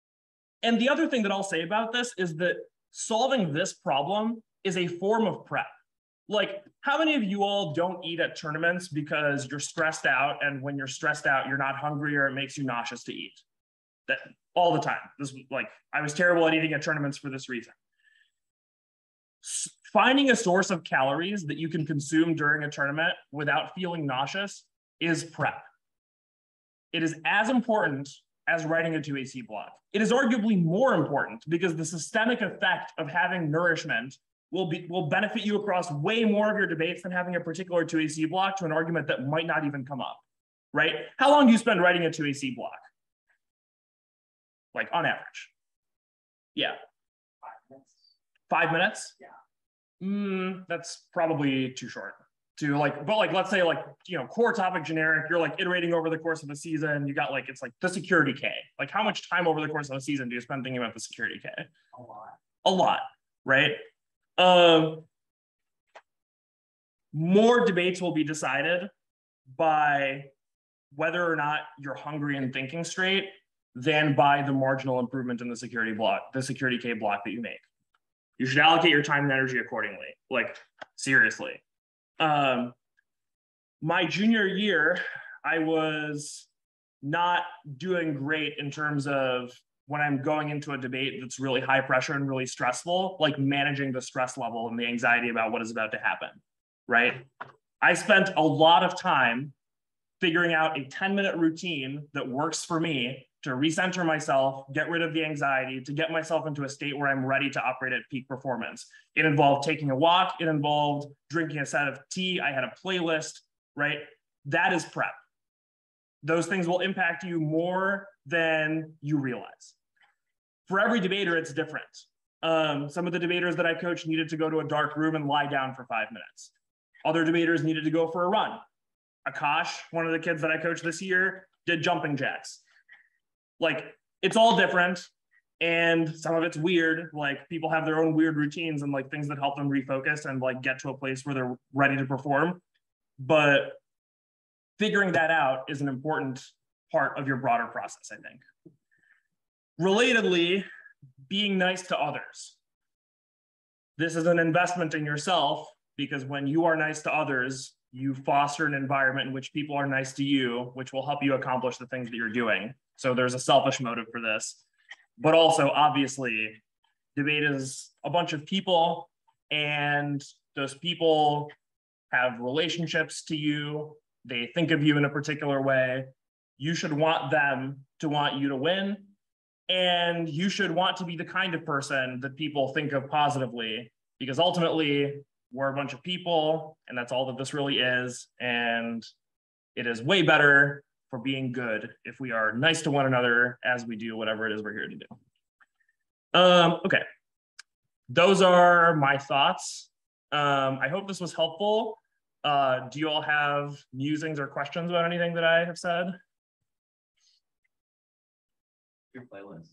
And the other thing that I'll say about this is that solving this problem is a form of prep. Like, how many of you all don't eat at tournaments because you're stressed out, and when you're stressed out, you're not hungry or it makes you nauseous to eat? That all the time. This like I was terrible at eating at tournaments for this reason finding a source of calories that you can consume during a tournament without feeling nauseous is prep. It is as important as writing a 2AC block. It is arguably more important because the systemic effect of having nourishment will be will benefit you across way more of your debates than having a particular 2AC block to an argument that might not even come up. Right? How long do you spend writing a 2AC block? Like on average. Yeah. Five minutes. Yeah. Mm, that's probably too short to like, but like, let's say like, you know, core topic generic, you're like iterating over the course of a season. You got like, it's like the security K. Like how much time over the course of a season do you spend thinking about the security K? A lot. A lot, right? Um, more debates will be decided by whether or not you're hungry and thinking straight than by the marginal improvement in the security block, the security K block that you make you should allocate your time and energy accordingly like seriously. Um my junior year i was not doing great in terms of when i'm going into a debate that's really high pressure and really stressful like managing the stress level and the anxiety about what is about to happen right? I spent a lot of time figuring out a 10 minute routine that works for me to recenter myself, get rid of the anxiety, to get myself into a state where I'm ready to operate at peak performance. It involved taking a walk, it involved drinking a set of tea, I had a playlist, right? That is prep. Those things will impact you more than you realize. For every debater, it's different. Um, some of the debaters that I coached needed to go to a dark room and lie down for five minutes. Other debaters needed to go for a run. Akash, one of the kids that I coached this year, did jumping jacks like it's all different and some of it's weird. Like people have their own weird routines and like things that help them refocus and like get to a place where they're ready to perform. But figuring that out is an important part of your broader process i think. Relatedly being nice to others. This is an investment in yourself because when you are nice to others, you foster an environment in which people are nice to you, which will help you accomplish the things that you're doing. So there's a selfish motive for this. But also, obviously, debate is a bunch of people, and those people have relationships to you. They think of you in a particular way. You should want them to want you to win. And you should want to be the kind of person that people think of positively because ultimately we're a bunch of people and that's all that this really is. And it is way better for being good if we are nice to one another as we do whatever it is we're here to do. Um, okay, those are my thoughts. Um, I hope this was helpful. Uh, do you all have musings or questions about anything that I have said? Your playlist.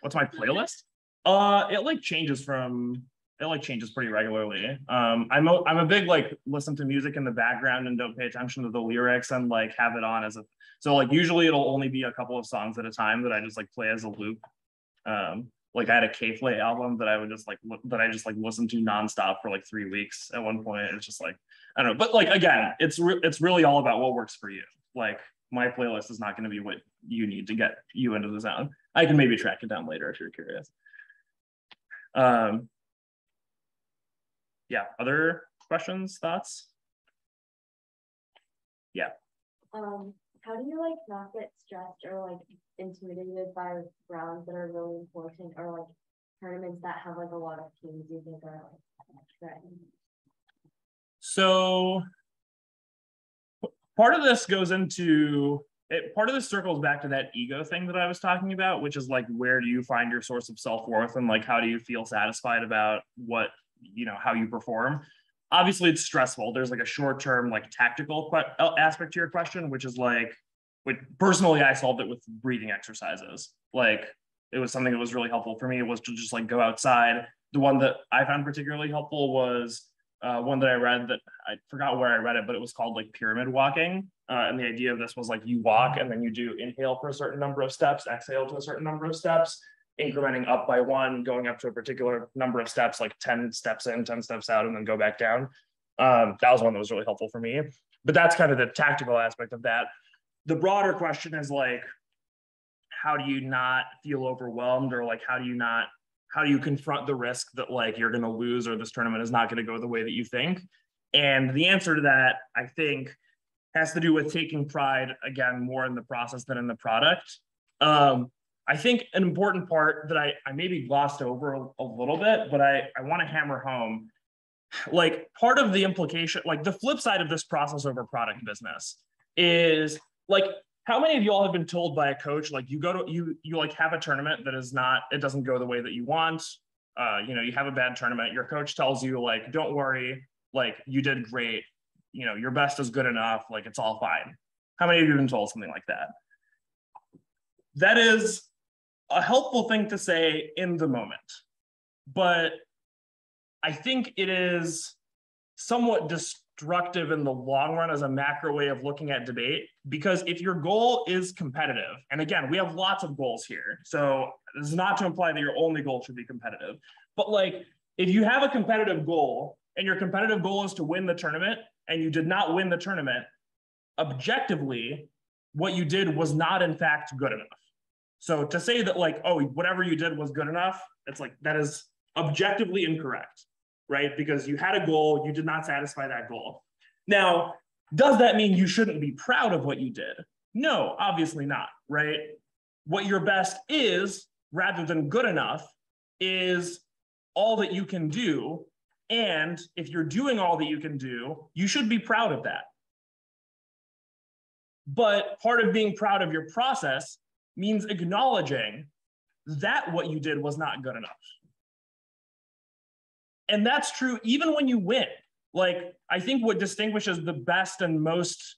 What's my playlist? Uh, it like changes from it like changes pretty regularly. Um, I'm a, I'm a big like listen to music in the background and don't pay attention to the lyrics and like have it on as a so like usually it'll only be a couple of songs at a time that I just like play as a loop. Um, like I had a K-Flay album that I would just like that I just like listened to nonstop for like three weeks at one point. It's just like I don't know, but like again, it's re- it's really all about what works for you. Like my playlist is not going to be what you need to get you into the zone. I can maybe track it down later if you're curious. Um, yeah, other questions, thoughts? Yeah. Um, how do you like not get stressed or like intimidated by rounds that are really important or like tournaments that have like a lot of teams you think are like threatened? So part of this goes into it, part of this circles back to that ego thing that I was talking about, which is like where do you find your source of self-worth and like how do you feel satisfied about what you know how you perform. Obviously it's stressful. There's like a short-term like tactical que- aspect to your question which is like which personally i solved it with breathing exercises. Like it was something that was really helpful for me was to just like go outside. The one that i found particularly helpful was uh, one that i read that i forgot where i read it but it was called like pyramid walking. Uh, and the idea of this was like you walk and then you do inhale for a certain number of steps exhale to a certain number of steps incrementing up by one, going up to a particular number of steps, like 10 steps in, 10 steps out, and then go back down. Um, that was one that was really helpful for me. But that's kind of the tactical aspect of that. The broader question is like, how do you not feel overwhelmed or like how do you not how do you confront the risk that like you're going to lose or this tournament is not going to go the way that you think and the answer to that i think has to do with taking pride again more in the process than in the product um, I think an important part that I, I maybe glossed over a, a little bit, but I, I want to hammer home like part of the implication, like the flip side of this process over product business is like how many of you all have been told by a coach like you go to you you like have a tournament that is not it doesn't go the way that you want uh you know you have a bad tournament your coach tells you like don't worry like you did great you know your best is good enough like it's all fine. How many of you have been told something like that? That is a helpful thing to say in the moment. But I think it is somewhat destructive in the long run as a macro way of looking at debate. Because if your goal is competitive, and again, we have lots of goals here. So this is not to imply that your only goal should be competitive. But like, if you have a competitive goal and your competitive goal is to win the tournament and you did not win the tournament, objectively, what you did was not in fact good enough. So to say that like, oh, whatever you did was good enough, it's like that is objectively incorrect, right? Because you had a goal, you did not satisfy that goal. Now, does that mean you shouldn't be proud of what you did? No, obviously not, right? What your best is, rather than good enough, is all that you can do. And if you're doing all that you can do, you should be proud of that. But part of being proud of your process means acknowledging that what you did was not good enough. And that's true even when you win. Like, I think what distinguishes the best and most,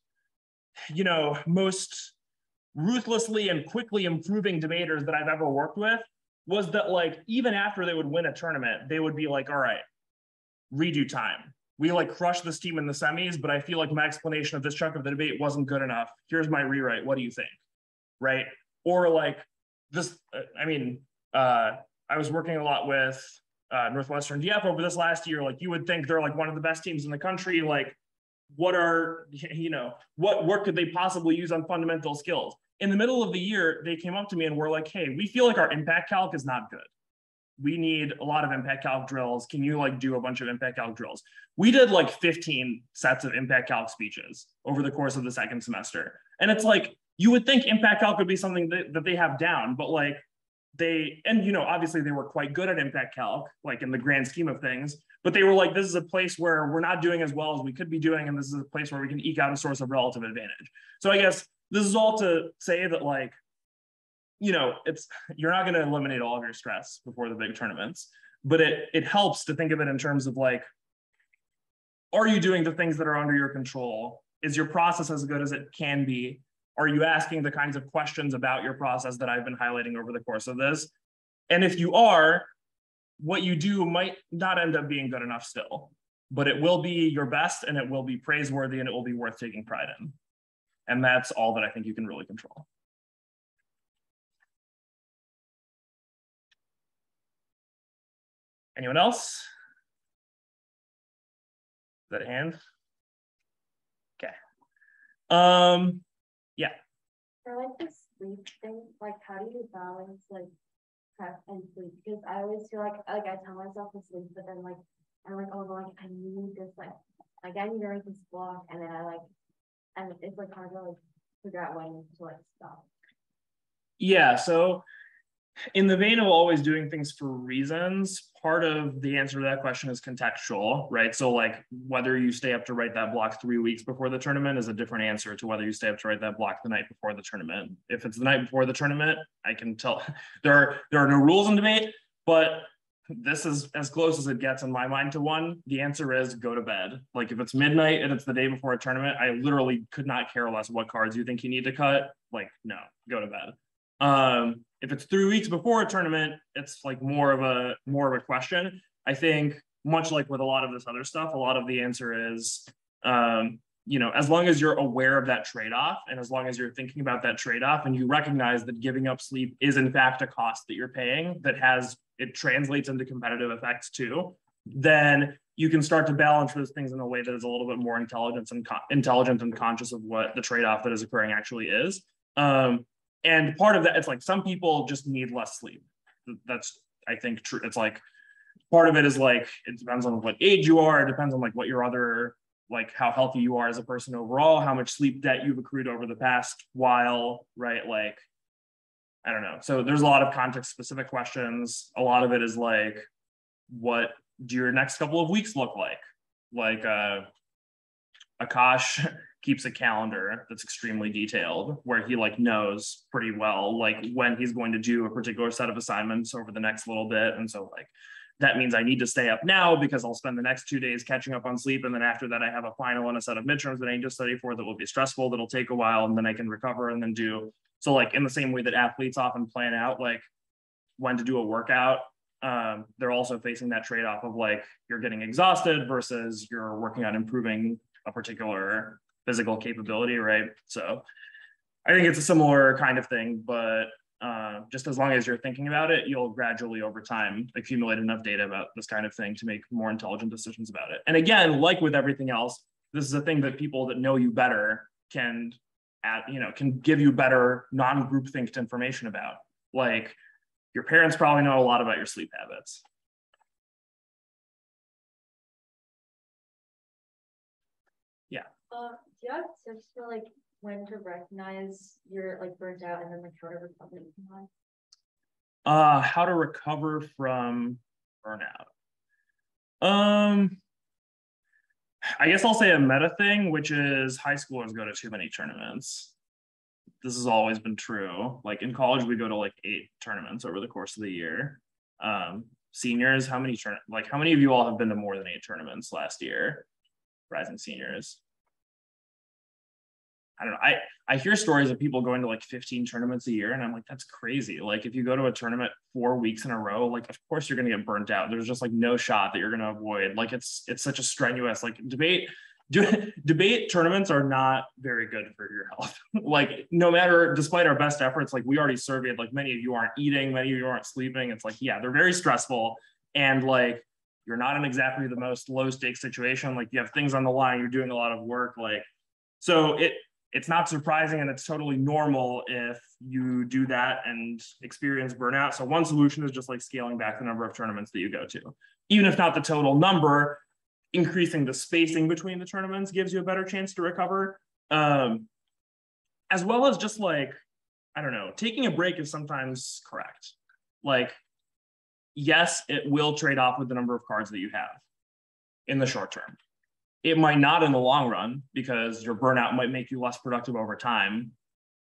you know, most ruthlessly and quickly improving debaters that I've ever worked with was that, like, even after they would win a tournament, they would be like, all right, redo time. We like crushed this team in the semis, but I feel like my explanation of this chunk of the debate wasn't good enough. Here's my rewrite. What do you think? Right or like this uh, i mean uh I was working a lot with uh, Northwestern DF over this last year. Like you would think they're like one of the best teams in the country. Like, what are <laughs> you know what work could they possibly use on fundamental skills? In the middle of the year, they came up to me and were like, "Hey, we feel like our impact calc is not good. We need a lot of impact calc drills. Can you like do a bunch of impact calc drills?" We did like 15 sets of impact calc speeches over the course of the second semester, and it's like you would think impact calc would be something that, that they have down, but like they and you know obviously they were quite good at impact calc like in the grand scheme of things but they were like this is a place where we're not doing as well as we could be doing and this is a place where we can eke out a source of relative advantage. So i guess this is all to say that like you know it's <laughs> you're not going to eliminate all of your stress before the big tournaments but it it helps to think of it in terms of like are you doing the things that are under your control? Is your process as good as it can be are you asking the kinds of questions about your process that I've been highlighting over the course of this? And if you are, what you do might not end up being good enough still, but it will be your best and it will be praiseworthy and it will be worth taking pride in. And that's all that I think you can really control. Anyone else? Is that a hand? Okay. Um, For like the sleep thing, like how do you balance like prep and sleep? Because I always feel like, like I tell myself to sleep, but then like, I'm like, oh, like I need this, like, like I need to write this block and then I like, and it's like hard to like figure out when to like stop. Yeah, so in the vein of always doing things for reasons, part of the answer to that question is contextual, right? So like whether you stay up to write that block three weeks before the tournament is a different answer to whether you stay up to write that block the night before the tournament. If it's the night before the tournament, I can tell <laughs> there are there are no rules in debate, but this is as close as it gets in my mind to one. The answer is go to bed. Like if it's midnight and it's the day before a tournament, I literally could not care less what cards you think you need to cut. Like, no, go to bed. Um, if it's three weeks before a tournament, it's like more of a more of a question. I think much like with a lot of this other stuff, a lot of the answer is, um, you know, as long as you're aware of that trade-off and as long as you're thinking about that trade-off and you recognize that giving up sleep is in fact a cost that you're paying that has it translates into competitive effects too, then you can start to balance those things in a way that is a little bit more intelligent and co- intelligent and conscious of what the trade-off that is occurring actually is. Um, and part of that it's like some people just need less sleep. That's i think true. It's like part of it is like it depends on what age you are. It depends on like what your other like how healthy you are as a person overall how much sleep debt you've accrued over the past while right? Like i don't know. So there's a lot of context specific questions. A lot of it is like what do your next couple of weeks look like? Like uh akash keeps a calendar that's extremely detailed where he like knows pretty well like when he's going to do a particular set of assignments over the next little bit. And so like that means i need to stay up now because i'll spend the next two days catching up on sleep. And then after that i have a final and a set of midterms that i need to study for that will be stressful that'll take a while and then i can recover and then do. So like in the same way that athletes often plan out like when to do a workout um, they're also facing that trade-off of like you're getting exhausted versus you're working on improving a particular physical capability, right? So I think it's a similar kind of thing, but uh, just as long as you're thinking about it, you'll gradually over time accumulate enough data about this kind of thing to make more intelligent decisions about it. And again, like with everything else, this is a thing that people that know you better can at, you know, can give you better non-group think information about. Like your parents probably know a lot about your sleep habits. Uh, do you have tips for like when to recognize you're like burnt out and then like how to recover from? Uh, how to recover from burnout. Um, I guess I'll say a meta thing, which is high schoolers go to too many tournaments. This has always been true. Like in college, we go to like eight tournaments over the course of the year. Um, seniors, how many turn like how many of you all have been to more than eight tournaments last year? Rising seniors. I don't know. I I hear stories of people going to like 15 tournaments a year, and I'm like, that's crazy. Like, if you go to a tournament four weeks in a row, like, of course you're gonna get burnt out. There's just like no shot that you're gonna avoid. Like, it's it's such a strenuous like debate. de- <laughs> debate tournaments are not very good for your health. <laughs> like no matter, despite our best efforts, like we already surveyed, like many of you aren't eating, many of you aren't sleeping. It's like, yeah, they're very stressful. And like, you're not in exactly the most low stakes situation. Like you have things on the line, you're doing a lot of work. Like, so it, it's not surprising and it's totally normal if you do that and experience burnout. So one solution is just like scaling back the number of tournaments that you go to. Even if not the total number, increasing the spacing between the tournaments gives you a better chance to recover. Um, as well as just like, I don't know, taking a break is sometimes correct. Like, yes, it will trade off with the number of cards that you have in the short term. It might not in the long run because your burnout might make you less productive over time.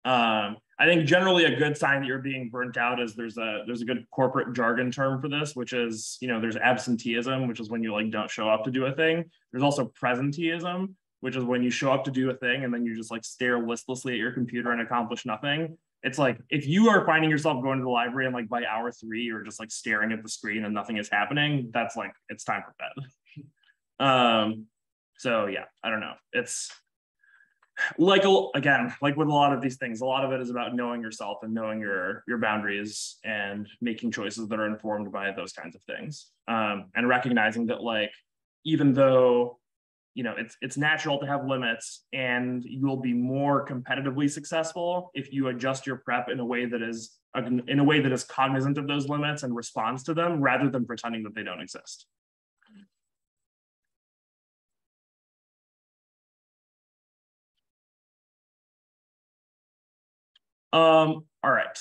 Um, I think generally a good sign that you're being burnt out is there's a there's a good corporate jargon term for this, which is you know there's absenteeism, which is when you like don't show up to do a thing. There's also presenteeism, which is when you show up to do a thing and then you just like stare listlessly at your computer and accomplish nothing. It's like if you are finding yourself going to the library and like by hour three you're just like staring at the screen and nothing is happening, that's like it's time for bed. <laughs> um, so yeah, I don't know. It's like again, like with a lot of these things, a lot of it is about knowing yourself and knowing your your boundaries and making choices that are informed by those kinds of things. Um, and recognizing that like even though you know it's it's natural to have limits and you'll be more competitively successful if you adjust your prep in a way that is in a way that is cognizant of those limits and responds to them rather than pretending that they don't exist. Um, all right.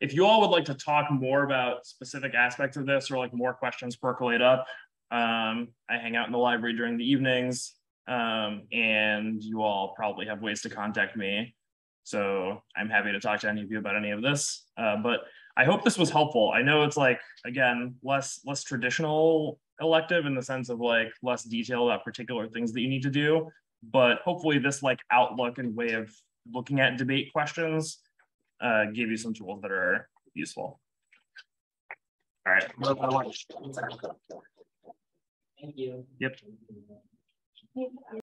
If you all would like to talk more about specific aspects of this or like more questions percolate up, um, I hang out in the library during the evenings um, and you all probably have ways to contact me. So I'm happy to talk to any of you about any of this. Uh, but I hope this was helpful. I know it's like, again, less less traditional elective in the sense of like less detail about particular things that you need to do. But hopefully this like outlook and way of looking at debate questions uh, give you some tools that are useful. All right. Thank you. Yep.